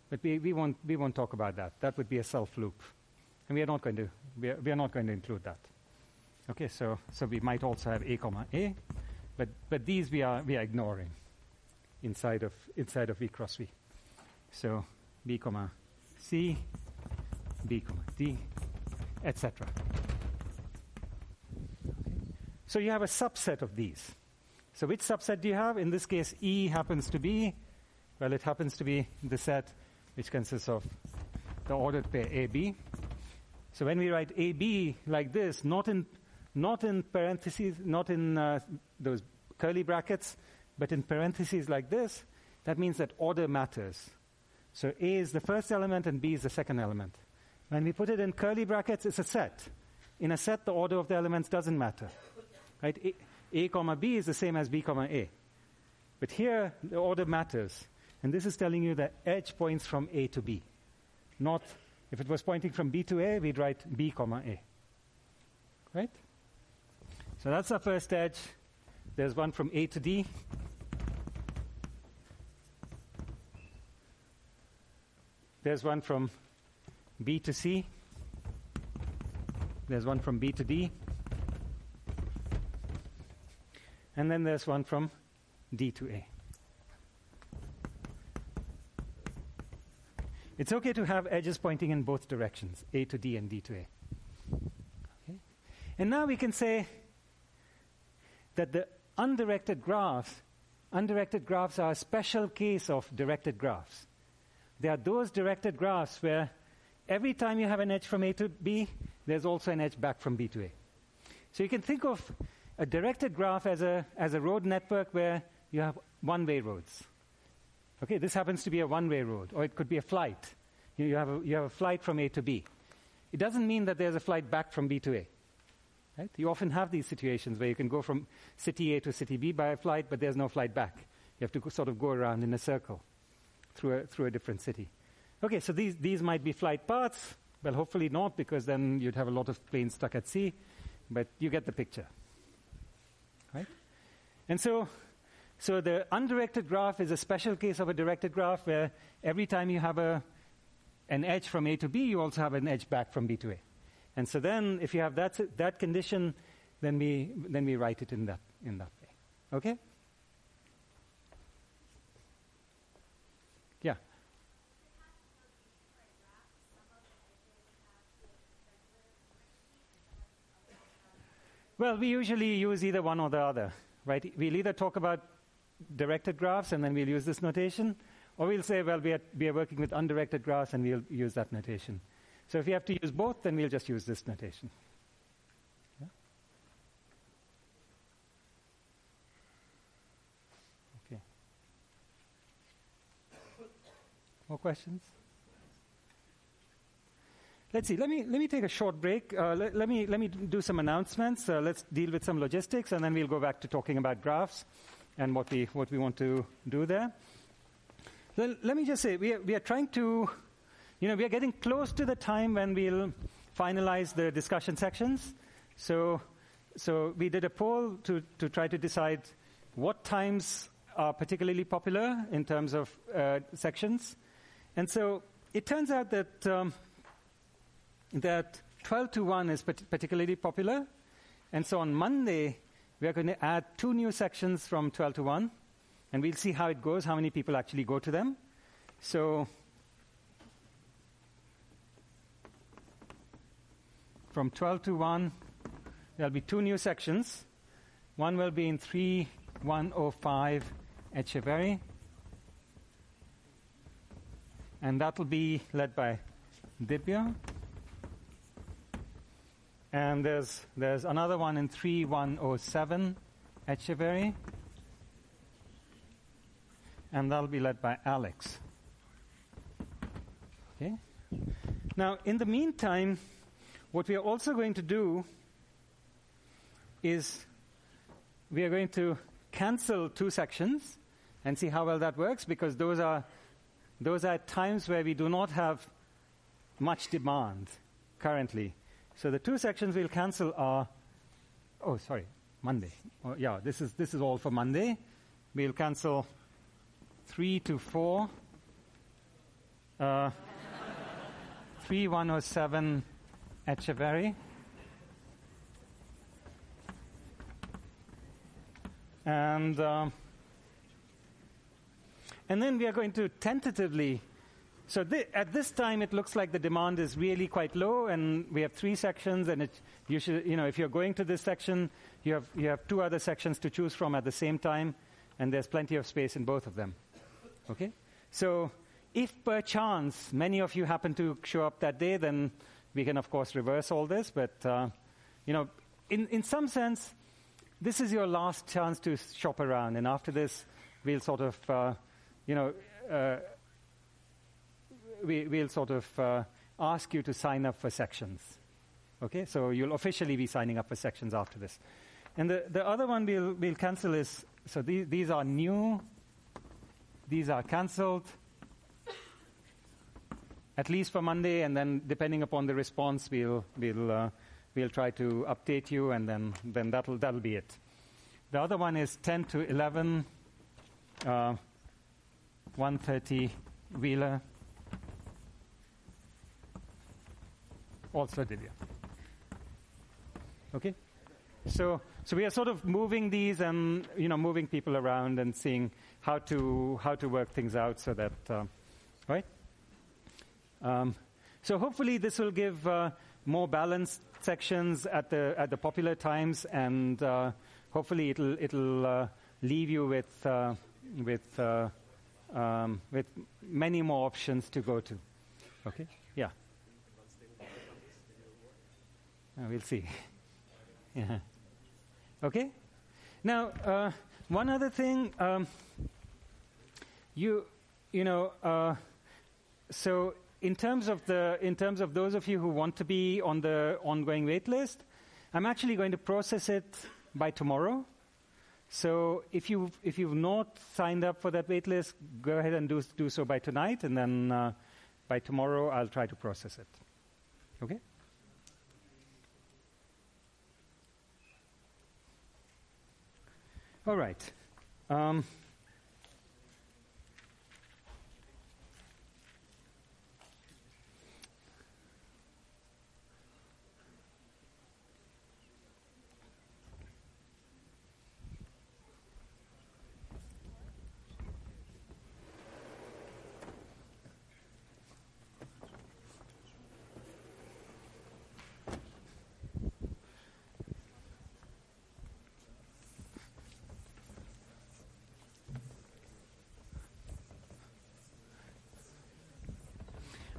but we, we won't we won't talk about that. That would be a self loop, and we are not going to we are, we are not going to include that. Okay, so, so we might also have A comma A, but, but these we are, we are ignoring inside of, inside of V cross V. So B comma C, B comma D, etc. So you have a subset of these. So which subset do you have? In this case, E happens to be, well, it happens to be the set which consists of the ordered pair AB. So when we write AB like this, not in not in parentheses, not in uh, those curly brackets, but in parentheses like this, that means that order matters. So A is the first element and B is the second element. When we put it in curly brackets, it's a set. In a set, the order of the elements doesn't matter. Right? A, a comma B is the same as B comma A. But here, the order matters. And this is telling you that edge points from A to B. Not, if it was pointing from B to A, we'd write B comma A. Right? So that's our first edge. There's one from A to D. There's one from B to C. There's one from B to D. And then there's one from D to A. It's okay to have edges pointing in both directions, A to D and D to A. Okay? And now we can say that the undirected graphs, undirected graphs are a special case of directed graphs. They are those directed graphs where every time you have an edge from A to B, there's also an edge back from B to A. So you can think of a directed graph as a, as a road network where you have one way roads. Okay, this happens to be a one way road, or it could be a flight. You, you, have a, you have a flight from A to B. It doesn't mean that there's a flight back from B to A. Right? You often have these situations where you can go from city A to city B by a flight, but there's no flight back. You have to go, sort of go around in a circle through a, through a different city. Okay, so these, these might be flight paths. Well, hopefully not, because then you'd have a lot of planes stuck at sea, but you get the picture. Right? And so, so the undirected graph is a special case of a directed graph where every time you have a, an edge from A to B, you also have an edge back from B to A. And so then, if you have that, that condition, then we, then we write it in that, in that way. Okay? Yeah. Well, we usually use either one or the other, right? We'll either talk about directed graphs and then we'll use this notation, or we'll say, well, we are, we are working with undirected graphs and we'll use that notation. So if you have to use both, then we'll just use this notation. Yeah? Okay. More questions? Let's see. Let me let me take a short break. Uh, let, let, me let me do some announcements. Uh, let's deal with some logistics, and then we'll go back to talking about graphs and what we what we want to do there. Let, let me just say we are, we are trying to you know, we are getting close to the time when we'll finalize the discussion sections. So, so we did a poll to, to try to decide what times are particularly popular in terms of uh, sections. And so it turns out that, um, that 12 to 1 is particularly popular. And so on Monday, we are going to add two new sections from 12 to 1. And we'll see how it goes, how many people actually go to them. So from 12 to 1, there'll be two new sections. One will be in 3105 Etcheverry, and that will be led by Dibya. And there's, there's another one in 3107 Etcheverry, and that'll be led by Alex. Okay? Now, in the meantime, what we are also going to do is we are going to cancel two sections and see how well that works because those are those are times where we do not have much demand currently. So the two sections we'll cancel are oh sorry, Monday. Oh, yeah, this is this is all for Monday. We'll cancel three to four. Uh, 3107 Etcheverry. And, uh, and then we are going to tentatively. So at this time, it looks like the demand is really quite low, and we have three sections. And it, you should, you know, if you're going to this section, you have you have two other sections to choose from at the same time, and there's plenty of space in both of them. Okay. So if perchance many of you happen to show up that day, then we can, of course, reverse all this, but, uh, you know, in, in some sense, this is your last chance to shop around, and after this, we'll sort of, uh, you know, uh, we, will sort of uh, ask you to sign up for sections. Okay, so you'll officially be signing up for sections after this. And the, the other one we'll, we'll cancel is so these, these are new, these are cancelled, at least for Monday, and then depending upon the response, we'll we'll uh, we'll try to update you, and then then that'll that'll be it. The other one is 10 to 11, uh, 130 Wheeler, also Divya. Okay, so so we are sort of moving these and you know moving people around and seeing how to how to work things out so that uh, right. Um, so hopefully this will give uh, more balanced sections at the at the popular times, and uh, hopefully it'll it'll uh, leave you with uh, with uh, um, with many more options to go to. Okay. Yeah. Uh, we'll see. yeah. Okay. Now, uh, one other thing, um, you you know, uh, so in terms of the in terms of those of you who want to be on the ongoing wait list, I'm actually going to process it by tomorrow. So if you if you've not signed up for that wait list, go ahead and do do so by tonight, and then uh, by tomorrow I'll try to process it. Okay. All right. Um,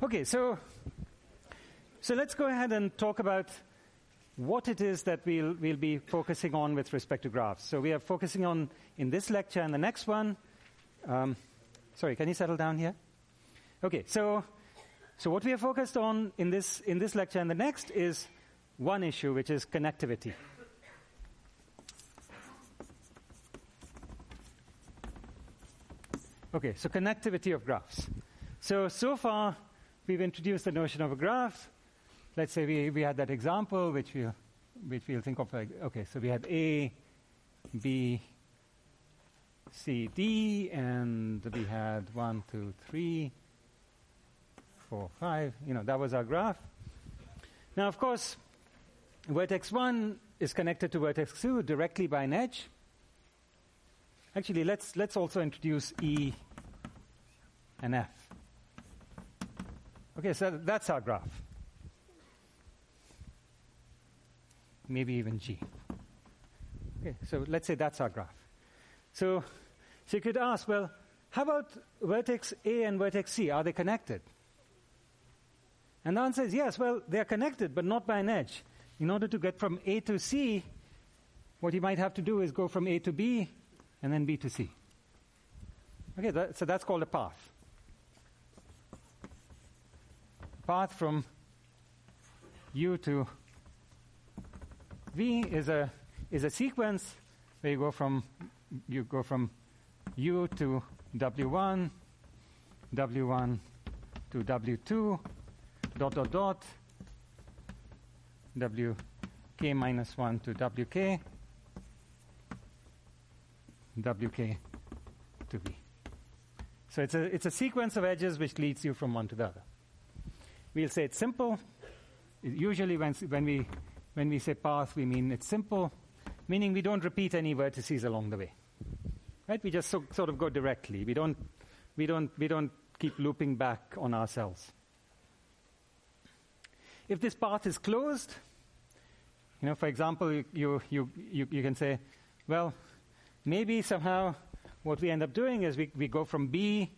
Okay, so so let's go ahead and talk about what it is that we'll we'll be focusing on with respect to graphs. So we are focusing on in this lecture and the next one. Um, sorry, can you settle down here? Okay, so so what we are focused on in this in this lecture and the next is one issue, which is connectivity. Okay, so connectivity of graphs. So so far we've introduced the notion of a graph. Let's say we, we had that example, which, we, which we'll think of like, okay, so we had A, B, C, D, and we had one, two, three, four, five. You know, that was our graph. Now, of course, vertex 1 is connected to vertex 2 directly by an edge. Actually, let's, let's also introduce E and F. Okay, so that's our graph. Maybe even G. Okay, so let's say that's our graph. So, so you could ask, well, how about vertex A and vertex C? Are they connected? And the answer is yes, well, they are connected, but not by an edge. In order to get from A to C, what you might have to do is go from A to B and then B to C. Okay, that, so that's called a path path from U to V is a is a sequence where you go from you go from U to W1, W1 to W2, dot dot dot, WK minus 1 to WK, WK to V. So it's a, it's a sequence of edges which leads you from one to the other. We'll say it's simple. Usually, when, when, we, when we say path, we mean it's simple, meaning we don't repeat any vertices along the way. Right? We just so, sort of go directly. We don't, we, don't, we don't keep looping back on ourselves. If this path is closed, you know, for example, you, you, you, you, you can say, well, maybe somehow what we end up doing is we, we go from B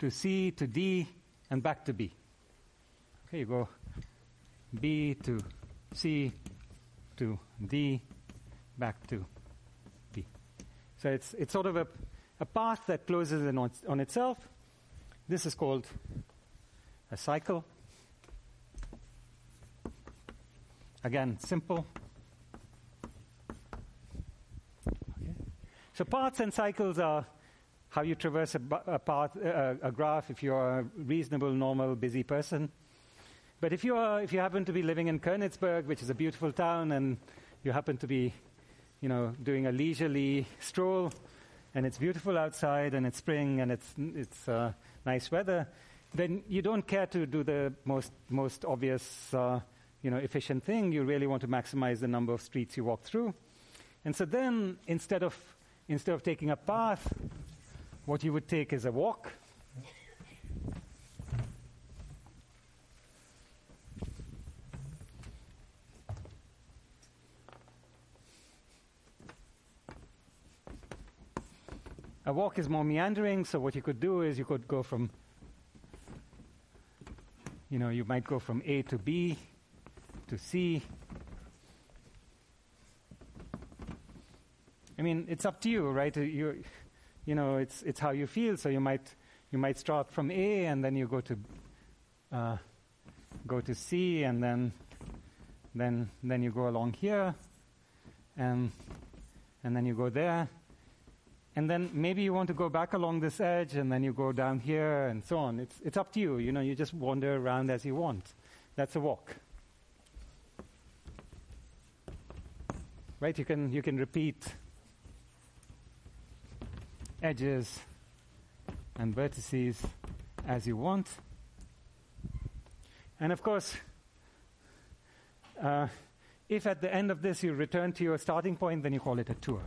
to C to D and back to B. Okay, you go B to C to D back to B. So it's, it's sort of a, a path that closes in on, on itself. This is called a cycle. Again, simple. So paths and cycles are how you traverse a, a path, uh, a graph if you're a reasonable, normal, busy person. But if you, are, if you happen to be living in Königsberg, which is a beautiful town, and you happen to be, you know, doing a leisurely stroll, and it's beautiful outside, and it's spring, and it's, it's uh, nice weather, then you don't care to do the most, most obvious, uh, you know, efficient thing. You really want to maximize the number of streets you walk through. And so then, instead of, instead of taking a path, what you would take is a walk a walk is more meandering, so what you could do is you could go from, you know, you might go from A to B to C. I mean, it's up to you, right? You, you know, it's, it's how you feel, so you might, you might start from A and then you go to, uh, go to C and then, then, then you go along here and, and then you go there and then maybe you want to go back along this edge and then you go down here and so on. It's, it's up to you. You know, you just wander around as you want. That's a walk. Right? You can, you can repeat edges and vertices as you want. And of course, uh, if at the end of this you return to your starting point, then you call it a tour.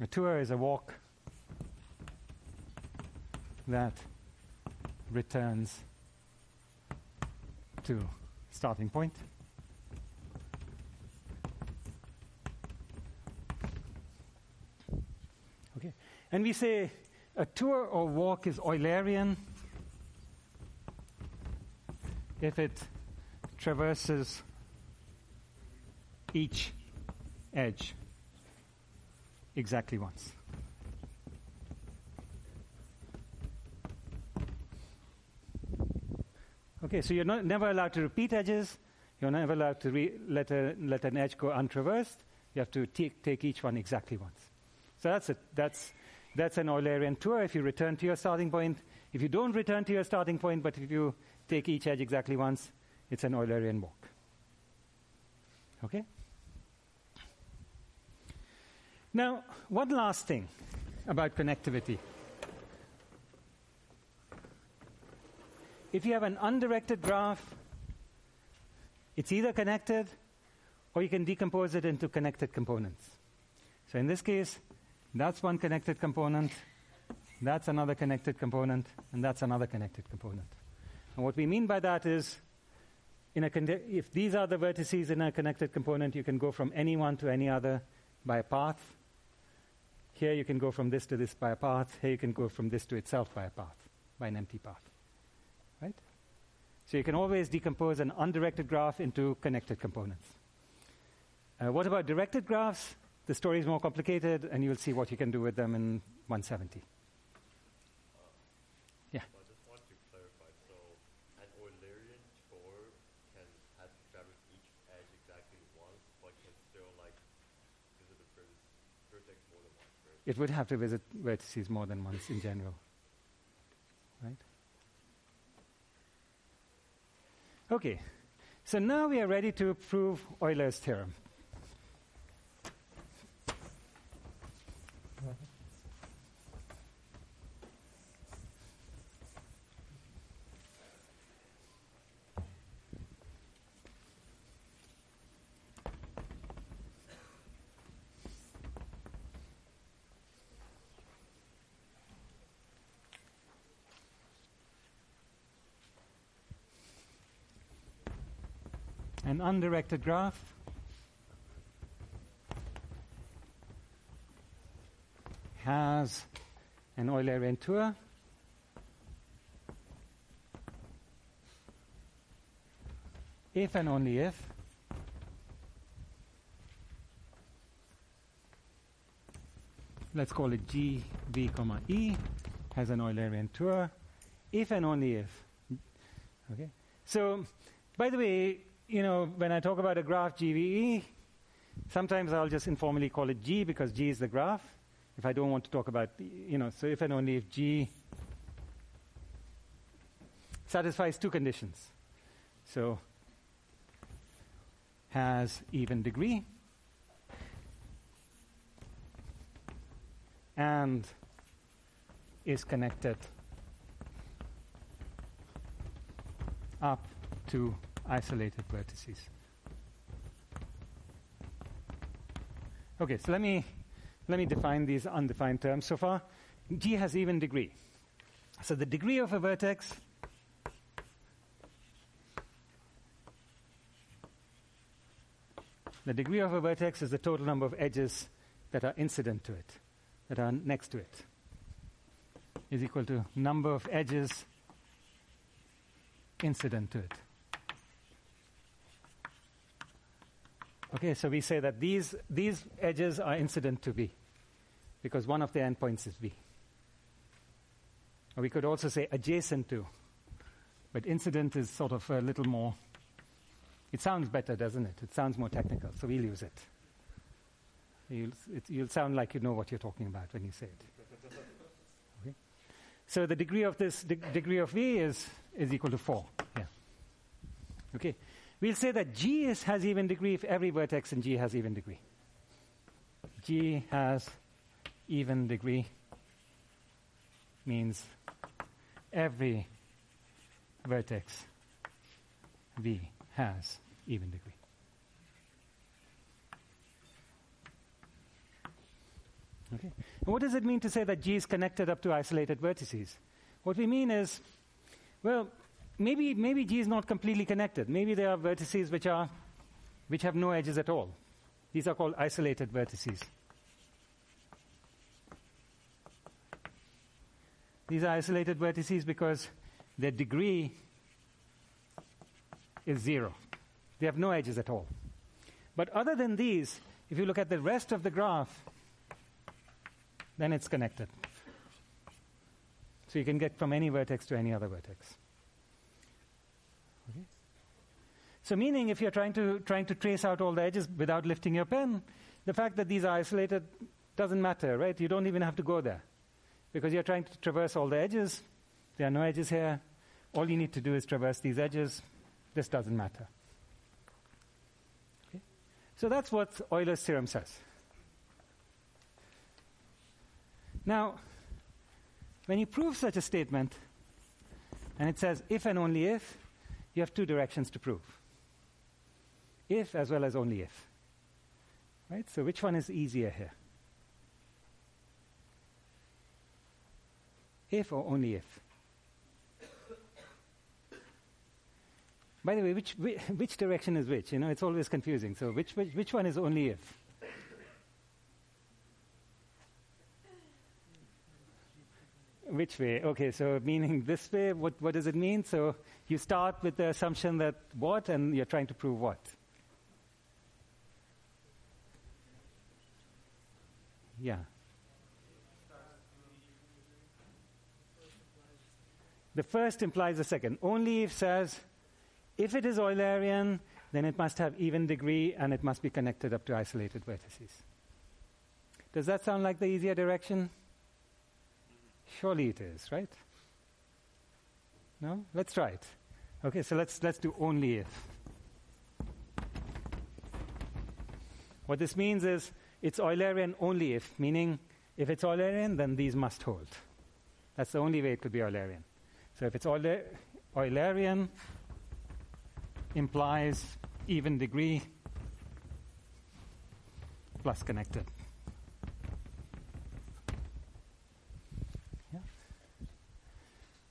A tour is a walk that returns to starting point. Okay. And we say a tour or walk is Eulerian if it traverses each edge exactly once. Okay, so you're not, never allowed to repeat edges. You're never allowed to re- let, a, let an edge go untraversed. You have to take, take each one exactly once. So that's, a, that's, that's an Eulerian tour if you return to your starting point. If you don't return to your starting point, but if you take each edge exactly once, it's an Eulerian walk. Okay? Now, one last thing about connectivity. If you have an undirected graph, it's either connected or you can decompose it into connected components. So in this case, that's one connected component, that's another connected component, and that's another connected component. And what we mean by that is, if these are the vertices in a connected component, you can go from any one to any other by a path. Here you can go from this to this by a path. Here you can go from this to itself by a path, by an empty path. Right? So you can always decompose an undirected graph into connected components. Uh, what about directed graphs? The story is more complicated, and you'll see what you can do with them in 170. Yeah. I just want to clarify. So, an Eulerian tour can have traverse each edge exactly once, but can still like visit the vertex more than once. Right? It would have to visit vertices more than once in general. Right? Okay. So now we are ready to prove Euler's theorem. An undirected graph. has an Eulerian tour. If and only if let's call it G, V, comma, E, has an Eulerian tour, if and only if. Okay? So, by the way, you know, when I talk about a graph GVE, sometimes I'll just informally call it G because G is the graph. If I don't want to talk about, you know, so if and only if G satisfies two conditions. So, has even degree and is connected up to isolated vertices. Okay, so let me, let me define these undefined terms so far. G has even degree. So the degree of a vertex the degree of a vertex is the total number of edges that are incident to it, that are next to it, is equal to number of edges incident to it. Okay, so we say that these, these edges are incident to B because one of the endpoints is B. Or we could also say adjacent to, but incident is sort of a little more, it sounds better, doesn't it? It sounds more technical, so we'll use it. You'll, it, you'll sound like you know what you're talking about when you say it. Okay? So the degree of this de- degree of V is, is equal to 4. Yeah. Okay. We'll say that G is, has even degree if every vertex in G has even degree. G has even degree means every vertex V has even degree. Okay. And what does it mean to say that G is connected up to isolated vertices? What we mean is, well, maybe, maybe G is not completely connected. Maybe there are vertices which, are, which have no edges at all. These are called isolated vertices. These are isolated vertices because their degree is zero. They have no edges at all. But other than these, if you look at the rest of the graph, then it's connected. So you can get from any vertex to any other vertex. Okay? So meaning if you're trying to, trying to trace out all the edges without lifting your pen, the fact that these are isolated doesn't matter, right? You don't even have to go there. Because you're trying to traverse all the edges. There are no edges here. All you need to do is traverse these edges. This doesn't matter. Okay? So that's what Euler's theorem says. Now, when you prove such a statement, and it says if and only if, you have two directions to prove if as well as only if. Right? So, which one is easier here? If or only if? By the way, which, which, direction is which? You know, it's always confusing. So, which, which, which one is only if? Which way? Okay, so meaning this way, what, what does it mean? So you start with the assumption that what, and you're trying to prove what? Yeah. The first implies the second. Only if says, if it is Eulerian, then it must have even degree and it must be connected up to isolated vertices. Does that sound like the easier direction? Surely it is, right? No? Let's try it. Okay, so let's, let's do only if. What this means is it's Eulerian only if, meaning if it's Eulerian, then these must hold. That's the only way it could be Eulerian. So if it's Euler- Eulerian, implies even degree plus connected. Do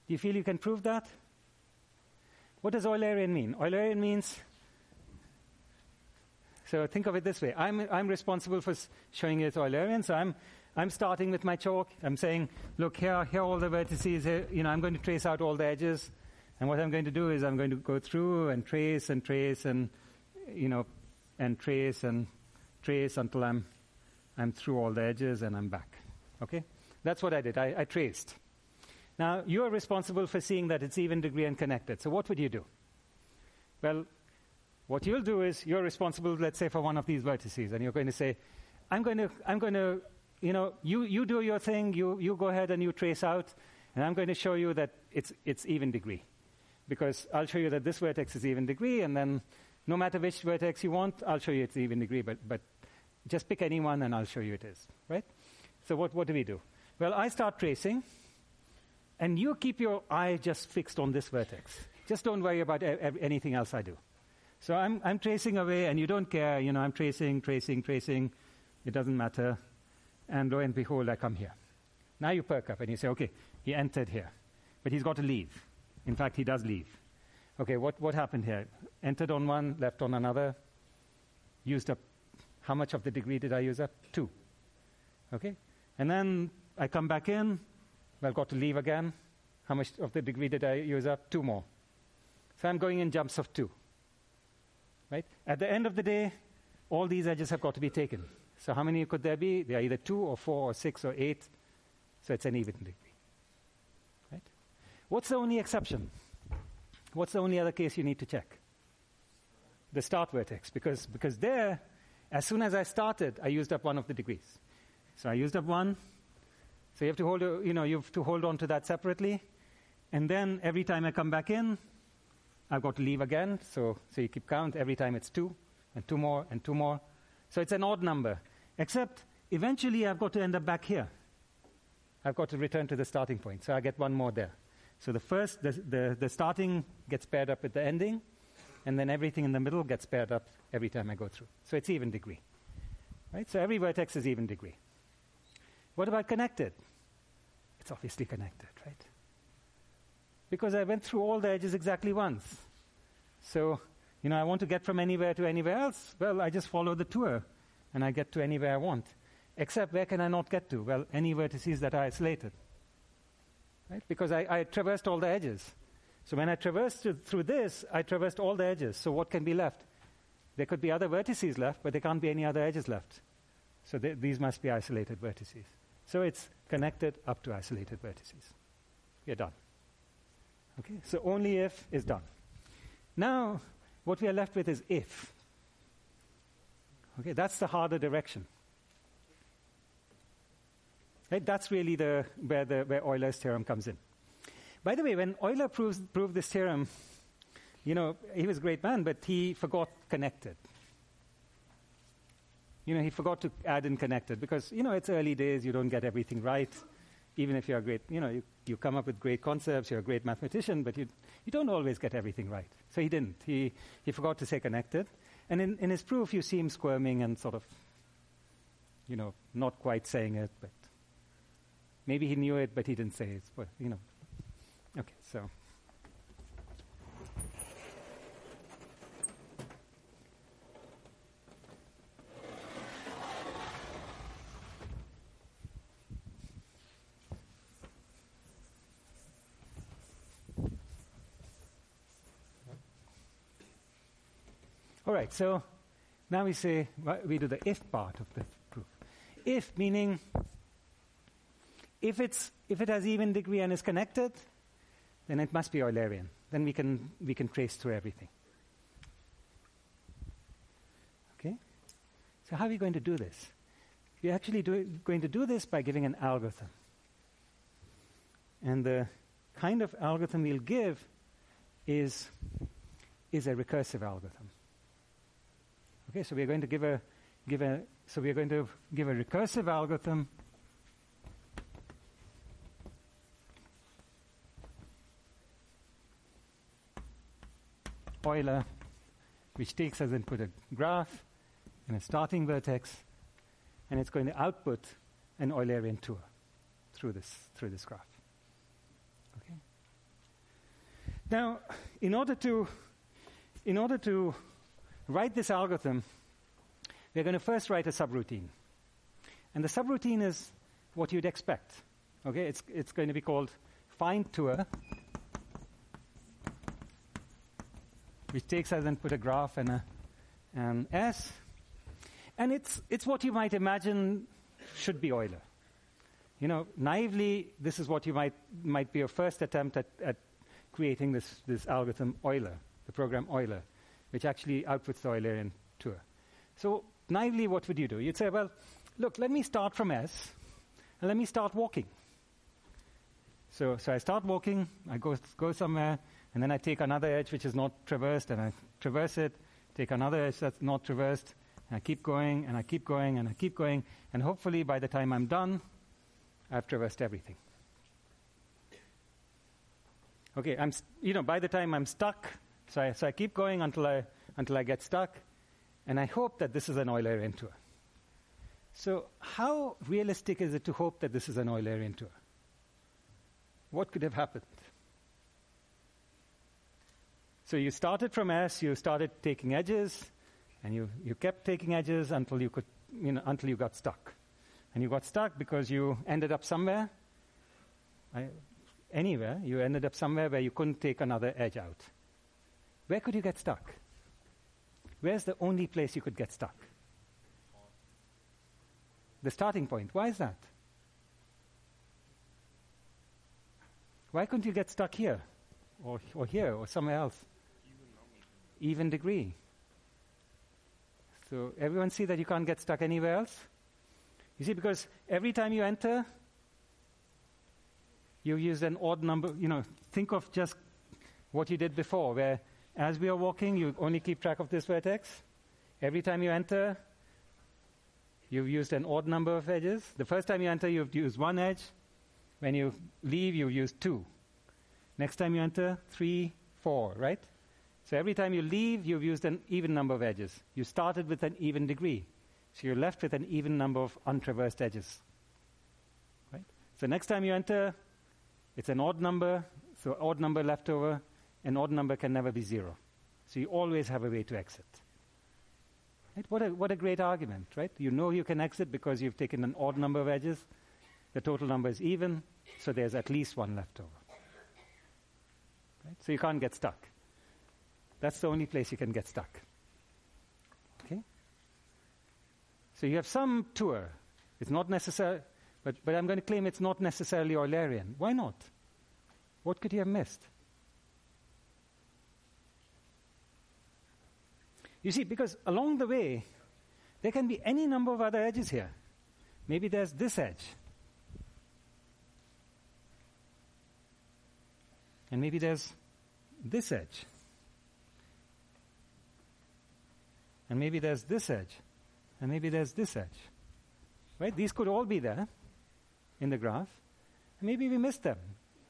you feel you can prove that? What does Eulerian mean? Eulerian means so think of it this way. I'm, I'm responsible for showing it Eulerian, so I'm, I'm starting with my chalk. I'm saying, look, here, here are all the vertices. Here, you know, I'm going to trace out all the edges. And what I'm going to do is I'm going to go through and trace and trace and, you know, and trace and trace until I'm, I'm through all the edges and I'm back. Okay? That's what I did. I, I traced. Now, you are responsible for seeing that it's even degree and connected. So what would you do? Well, what you'll do is you're responsible, let's say, for one of these vertices, and you're going to say, I'm going to, I'm going to, you know, you, you do your thing, you, you go ahead and you trace out, and I'm going to show you that it's, it's even degree. Because I'll show you that this vertex is even degree, and then no matter which vertex you want, I'll show you it's even degree, but, but just pick any one and I'll show you it is, right? So what, what do we do? Well, I start tracing, and you keep your eye just fixed on this vertex. Just don't worry about e- anything else I do. So I'm, I'm tracing away, and you don't care. You know, I'm tracing, tracing, tracing. It doesn't matter. And lo and behold, I come here. Now you perk up and you say, okay, he entered here, but he's got to leave. In fact, he does leave. Okay, what, what happened here? Entered on one, left on another, used up. How much of the degree did I use up? Two. Okay? And then I come back in, well, got to leave again. How much of the degree did I use up? Two more. So I'm going in jumps of two. Right? At the end of the day, all these edges have got to be taken. So how many could there be? They are either two or four or six or eight. So it's an even degree. Right? What's the only exception? What's the only other case you need to check? The start vertex. Because, because there, as soon as I started, I used up one of the degrees. So I used up one. So you have to hold, you know, you have to hold on to that separately. And then every time I come back in, I've got to leave again. So, so you keep count. Every time it's two, and two more, and two more. So it's an odd number. Except eventually I've got to end up back here. I've got to return to the starting point. So I get one more there. So the first, the, the, the starting gets paired up with the ending, and then everything in the middle gets paired up every time I go through. So it's even degree. Right? So every vertex is even degree. What about connected? It's obviously connected, right? Because I went through all the edges exactly once. So, you know, I want to get from anywhere to anywhere else. Well, I just follow the tour and I get to anywhere I want. Except where can I not get to? Well, any vertices that are isolated. Right? Because I, I traversed all the edges. So when I traversed through this, I traversed all the edges. So what can be left? There could be other vertices left, but there can't be any other edges left. So th- these must be isolated vertices. So it's connected up to isolated vertices. We're done. Okay, so only if is done. Now, what we are left with is if. Okay, that's the harder direction. Right, that's really the, where, the, where Euler's theorem comes in. By the way, when Euler proves, proved this theorem, you know, he was a great man, but he forgot connected. You know, he forgot to add in connected because, you know, it's early days, you don't get everything right. Even if you're great, you know, you, you come up with great concepts, you're a great mathematician, but you, you don't always get everything right. So he didn't. He, he forgot to say connected. And in, in his proof, you see him squirming and sort of, you know, not quite saying it, but maybe he knew it, but he didn't say it. But, you know. Okay, so. Right, so now we say we do the if part of the proof. If meaning if it's if it has even degree and is connected, then it must be Eulerian. Then we can we can trace through everything. Okay? So how are we going to do this? We're actually do, going to do this by giving an algorithm. And the kind of algorithm we'll give is, is a recursive algorithm. Okay, so we're going to give a give a so we're going to give a recursive algorithm Euler, which takes as input a graph and a starting vertex, and it's going to output an Eulerian tour through this through this graph. Okay. Now, in order to in order to write this algorithm, we're going to first write a subroutine. And the subroutine is what you'd expect. Okay, it's, it's going to be called find tour, which takes as input a graph and a, an S. And it's, it's what you might imagine should be Euler. You know, naively, this is what you might, might be your first attempt at, at creating this, this algorithm Euler, the program Euler which actually outputs the Eulerian tour. So naively, what would you do? You'd say, well, look, let me start from S, and let me start walking. So, so I start walking, I go, go somewhere, and then I take another edge which is not traversed, and I traverse it, take another edge that's not traversed, and I keep going, and I keep going, and I keep going, and hopefully by the time I'm done, I've traversed everything. Okay, I'm, you know, by the time I'm stuck, so I, so I keep going until I, until I get stuck, and I hope that this is an Eulerian tour. So, how realistic is it to hope that this is an Eulerian tour? What could have happened? So, you started from S, you started taking edges, and you, you kept taking edges until you, could, you know, until you got stuck. And you got stuck because you ended up somewhere, I, anywhere, you ended up somewhere where you couldn't take another edge out. Where could you get stuck? Where's the only place you could get stuck? The starting point. Why is that? Why couldn't you get stuck here? Or, or here, or somewhere else? Even degree. So everyone see that you can't get stuck anywhere else? You see, because every time you enter, you use an odd number. You know, think of just what you did before, where as we are walking, you only keep track of this vertex. Every time you enter, you've used an odd number of edges. The first time you enter, you've used one edge. When you leave, you use two. Next time you enter, three, four, right? So every time you leave, you've used an even number of edges. You started with an even degree. So you're left with an even number of untraversed edges. Right? So next time you enter, it's an odd number, so odd number left over. An odd number can never be zero. So you always have a way to exit. Right? What, a, what a great argument, right? You know you can exit because you've taken an odd number of edges. The total number is even, so there's at least one left over. Right? So you can't get stuck. That's the only place you can get stuck. Okay? So you have some tour. It's not necessary, but, but I'm going to claim it's not necessarily Eulerian. Why not? What could you have missed? You see, because along the way, there can be any number of other edges here. Maybe there's this edge. And maybe there's this edge. And maybe there's this edge. And maybe there's this edge. Right? These could all be there in the graph. And maybe we missed them.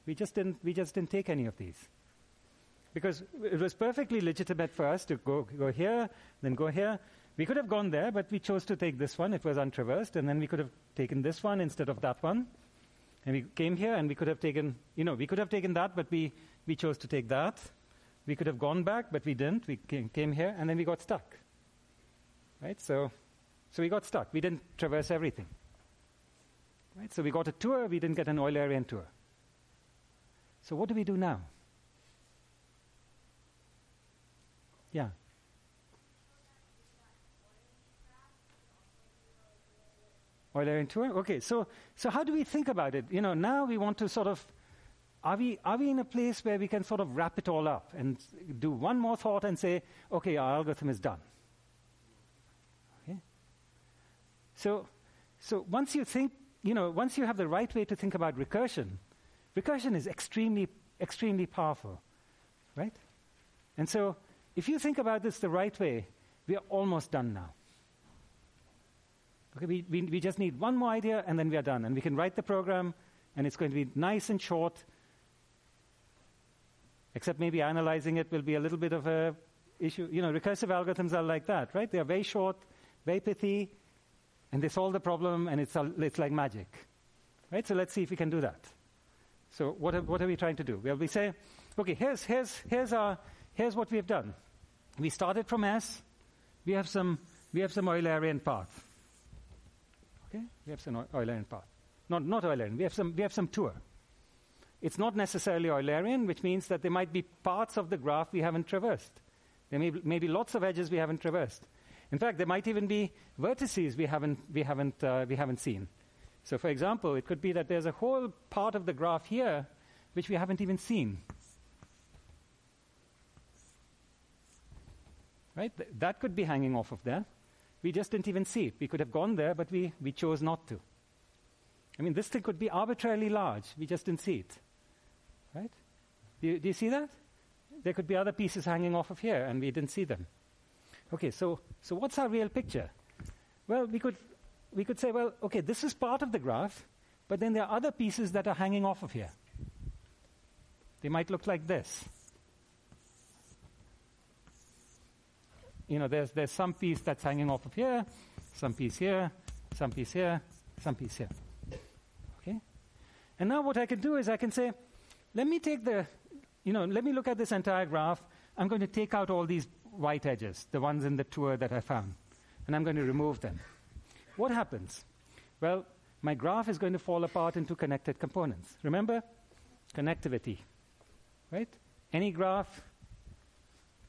We just didn't, we just didn't take any of these. Because it was perfectly legitimate for us to go, go here, then go here. We could have gone there, but we chose to take this one. It was untraversed. And then we could have taken this one instead of that one. And we came here and we could have taken, you know, we could have taken that, but we, we chose to take that. We could have gone back, but we didn't. We came, came here and then we got stuck. Right? So, so we got stuck. We didn't traverse everything. Right? So we got a tour, we didn't get an Eulerian tour. So what do we do now? Yeah. Eulerian tour? Okay, so, so how do we think about it? You know, now we want to sort of, are we, are we in a place where we can sort of wrap it all up and do one more thought and say, okay, our algorithm is done? Okay? So, so once you think, you know, once you have the right way to think about recursion, recursion is extremely, extremely powerful, right? And so if you think about this the right way, we are almost done now. Okay, we, we, we just need one more idea and then we are done. And we can write the program and it's going to be nice and short. Except maybe analyzing it will be a little bit of a issue. You know, recursive algorithms are like that, right? They are very short, very pithy, and they solve the problem and it's, it's like magic. Right? So let's see if we can do that. So what are, what are we trying to do? Well, we say, okay, here's, here's, here's, our, here's what we have done. We started from S. We have some, we have some Eulerian path. Okay? We have some Eulerian path. Not, not Eulerian. We have, some, we have some tour. It's not necessarily Eulerian, which means that there might be parts of the graph we haven't traversed. There may be, may be lots of edges we haven't traversed. In fact, there might even be vertices we haven't, we haven't, uh, we haven't seen. So, for example, it could be that there's a whole part of the graph here which we haven't even seen. Right? Th- that could be hanging off of there. We just didn't even see it. We could have gone there, but we, we chose not to. I mean, this thing could be arbitrarily large. We just didn't see it. Right? Do you, do you see that? There could be other pieces hanging off of here, and we didn't see them. Okay, so, so what's our real picture? Well, we could, we could say, well, okay, this is part of the graph, but then there are other pieces that are hanging off of here. They might look like this. You know, there's, there's some piece that's hanging off of here, some piece here, some piece here, some piece here. Okay? And now what I can do is I can say, let me take the, you know, let me look at this entire graph. I'm going to take out all these white edges, the ones in the tour that I found, and I'm going to remove them. What happens? Well, my graph is going to fall apart into connected components. Remember? Connectivity. Right? Any graph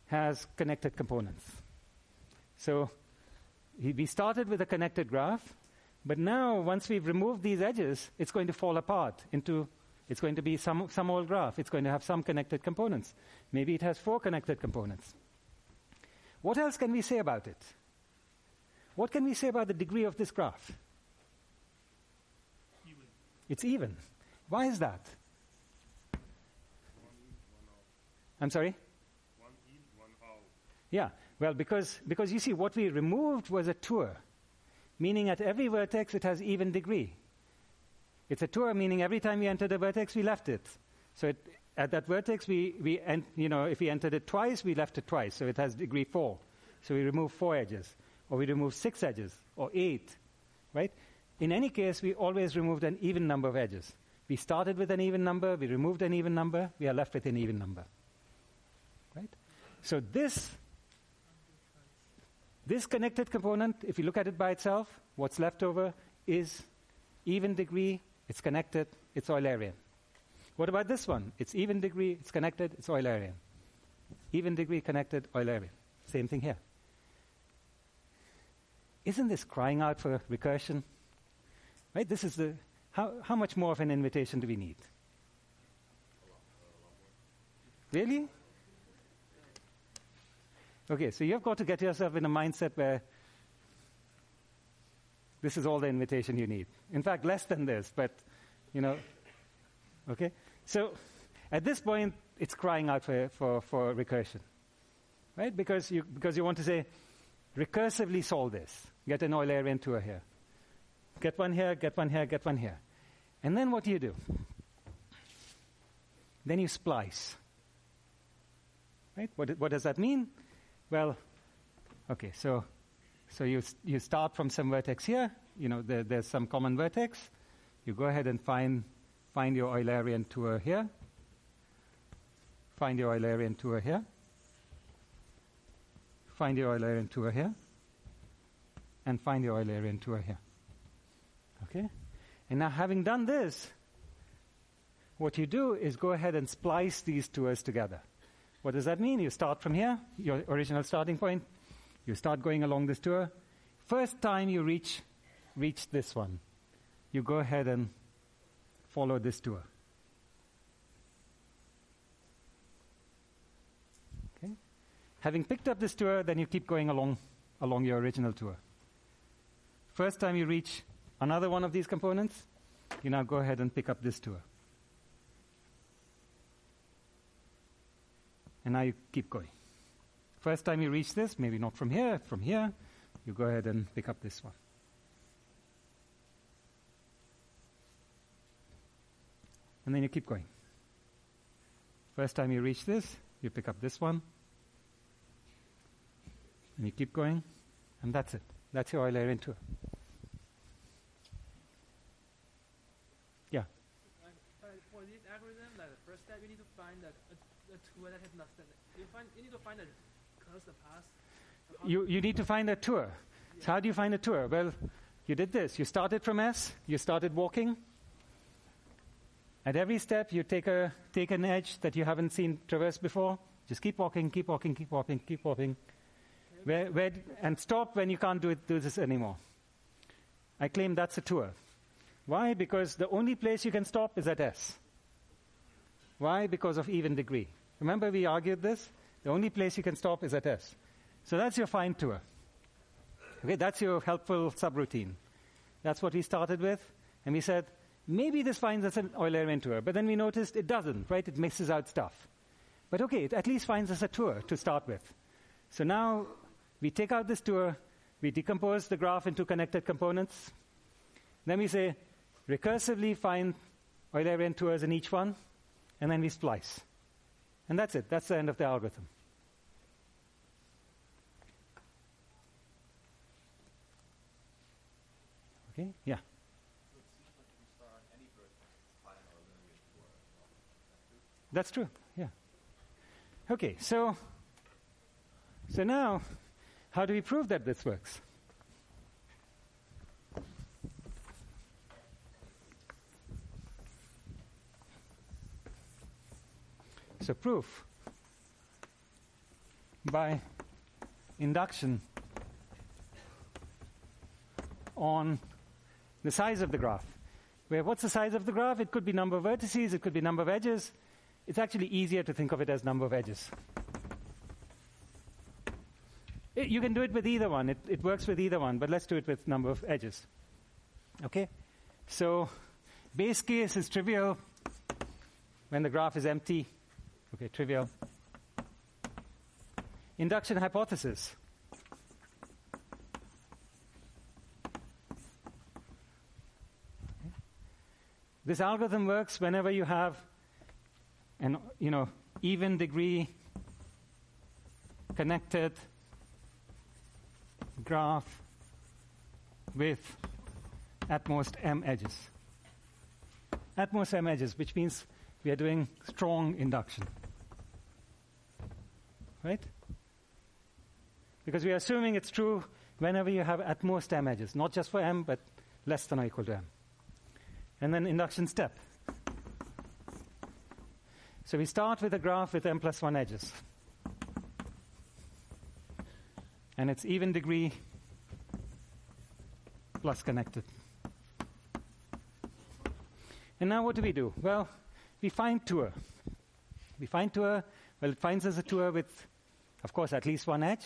has connected components. So we started with a connected graph, but now once we've removed these edges, it's going to fall apart into it's going to be some, some old graph. It's going to have some connected components. Maybe it has four connected components. What else can we say about it? What can we say about the degree of this graph? Even. It's even. Why is that? One in, one. I'm sorry? One in, one out. Yeah. Well, because, because you see, what we removed was a tour, meaning at every vertex it has even degree. It's a tour, meaning every time we entered a vertex, we left it. So it, at that vertex, we, we you know, if we entered it twice, we left it twice. So it has degree four. So we remove four edges, or we remove six edges, or eight, right? In any case, we always removed an even number of edges. We started with an even number, we removed an even number, we are left with an even number. Right? So this, this connected component, if you look at it by itself, what's left over is even degree, it's connected, it's Eulerian. What about this one? It's even degree, it's connected, it's Eulerian. Even degree, connected, Eulerian. Same thing here. Isn't this crying out for recursion? Right? This is the. How, how much more of an invitation do we need? Really? Okay, so you've got to get yourself in a mindset where this is all the invitation you need. In fact, less than this, but, you know, okay? So at this point, it's crying out for, for, for recursion, right? Because you, because you want to say, recursively solve this. Get an Eulerian tour here. Get one here, get one here, get one here. And then what do you do? Then you splice. Right? What, what does that mean? Well, okay, so, so you, you start from some vertex here. You know, there, there's some common vertex. You go ahead and find, find your Eulerian tour here. Find your Eulerian tour here. Find your Eulerian tour here. And find your Eulerian tour here. Okay? And now, having done this, what you do is go ahead and splice these tours together. What does that mean? You start from here, your original starting point. You start going along this tour. First time you reach, reach this one, you go ahead and follow this tour. Okay? Having picked up this tour, then you keep going along, along your original tour. First time you reach another one of these components, you now go ahead and pick up this tour. And now you keep going. First time you reach this, maybe not from here, from here, you go ahead and pick up this one. And then you keep going. First time you reach this, you pick up this one. And you keep going. And that's it. That's your Eulerian tour. Yeah. Uh, for this algorithm, like the first step, you need to find that a, a tour that has nothing. You find you need to find that curves the. You, you need to find a tour. So how do you find a tour? Well, you did this. You started from S, you started walking. At every step, you take, a, take an edge that you haven't seen traversed before. Just keep walking, keep walking, keep walking, keep walking. Where, where, and stop when you can't do, it, do this anymore. I claim that's a tour. Why? Because the only place you can stop is at S. Why? Because of even degree. Remember we argued this? The only place you can stop is at S. So that's your find tour. Okay, that's your helpful subroutine. That's what we started with. And we said, maybe this finds us an Eulerian tour. But then we noticed it doesn't, right? It mixes out stuff. But okay, it at least finds us a tour to start with. So now we take out this tour, we decompose the graph into connected components. Then we say, recursively find Eulerian tours in each one, and then we splice. And that's it. That's the end of the algorithm. Okay? Yeah. That's true. Yeah. Okay, so so now how do we prove that this works? So proof by induction on the size of the graph. Where what's the size of the graph? It could be number of vertices, it could be number of edges. It's actually easier to think of it as number of edges. It- you can do it with either one. It, it works with either one, but let's do it with number of edges. Okay? So base case is trivial when the graph is empty. Okay, trivial. Induction hypothesis. This algorithm works whenever you have an you know even degree connected graph with at most m edges. At most m edges, which means we are doing strong induction. Right? Because we are assuming it's true whenever you have at most m edges, not just for m, but less than or equal to m. And then induction step. So we start with a graph with m plus 1 edges. And it's even degree plus connected. And now what do we do? Well, we find tour. We find tour. Well, it finds us a tour with, of course, at least one edge.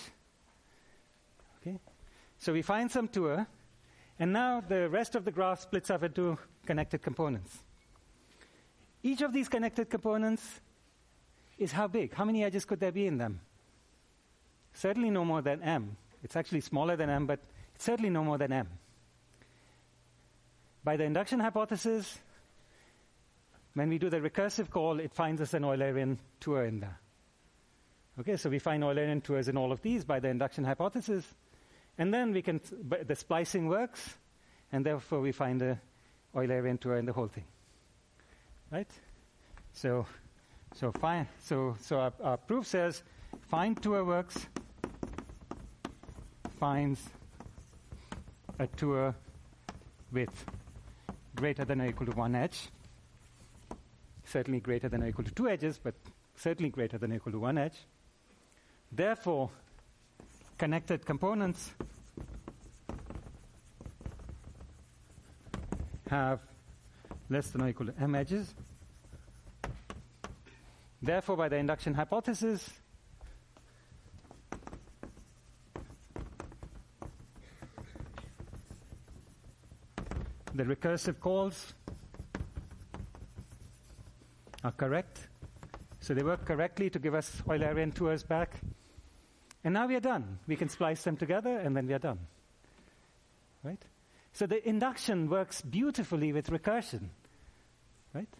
Okay? So we find some tour, and now the rest of the graph splits up into connected components. Each of these connected components is how big? How many edges could there be in them? Certainly no more than m. It's actually smaller than m, but it's certainly no more than m. By the induction hypothesis, when we do the recursive call, it finds us an Eulerian tour in there. Okay, so we find Eulerian tours in all of these by the induction hypothesis, and then we can the splicing works, and therefore we find a Eulerian tour in the whole thing. Right? So, so fine. So, so our, our proof says find tour works finds a tour with greater than or equal to one edge, certainly greater than or equal to two edges, but certainly greater than or equal to one edge. Therefore, connected components have less than or equal to m edges. Therefore, by the induction hypothesis, the recursive calls are correct. So they work correctly to give us Eulerian tours back. And now we are done. We can splice them together and then we are done. Right? So the induction works beautifully with recursion. Right?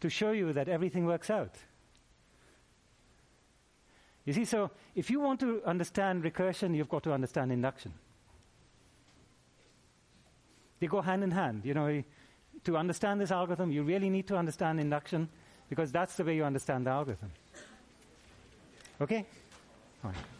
To show you that everything works out. You see, so if you want to understand recursion, you've got to understand induction. They go hand in hand. You know, to understand this algorithm, you really need to understand induction because that's the way you understand the algorithm. Okay? All right.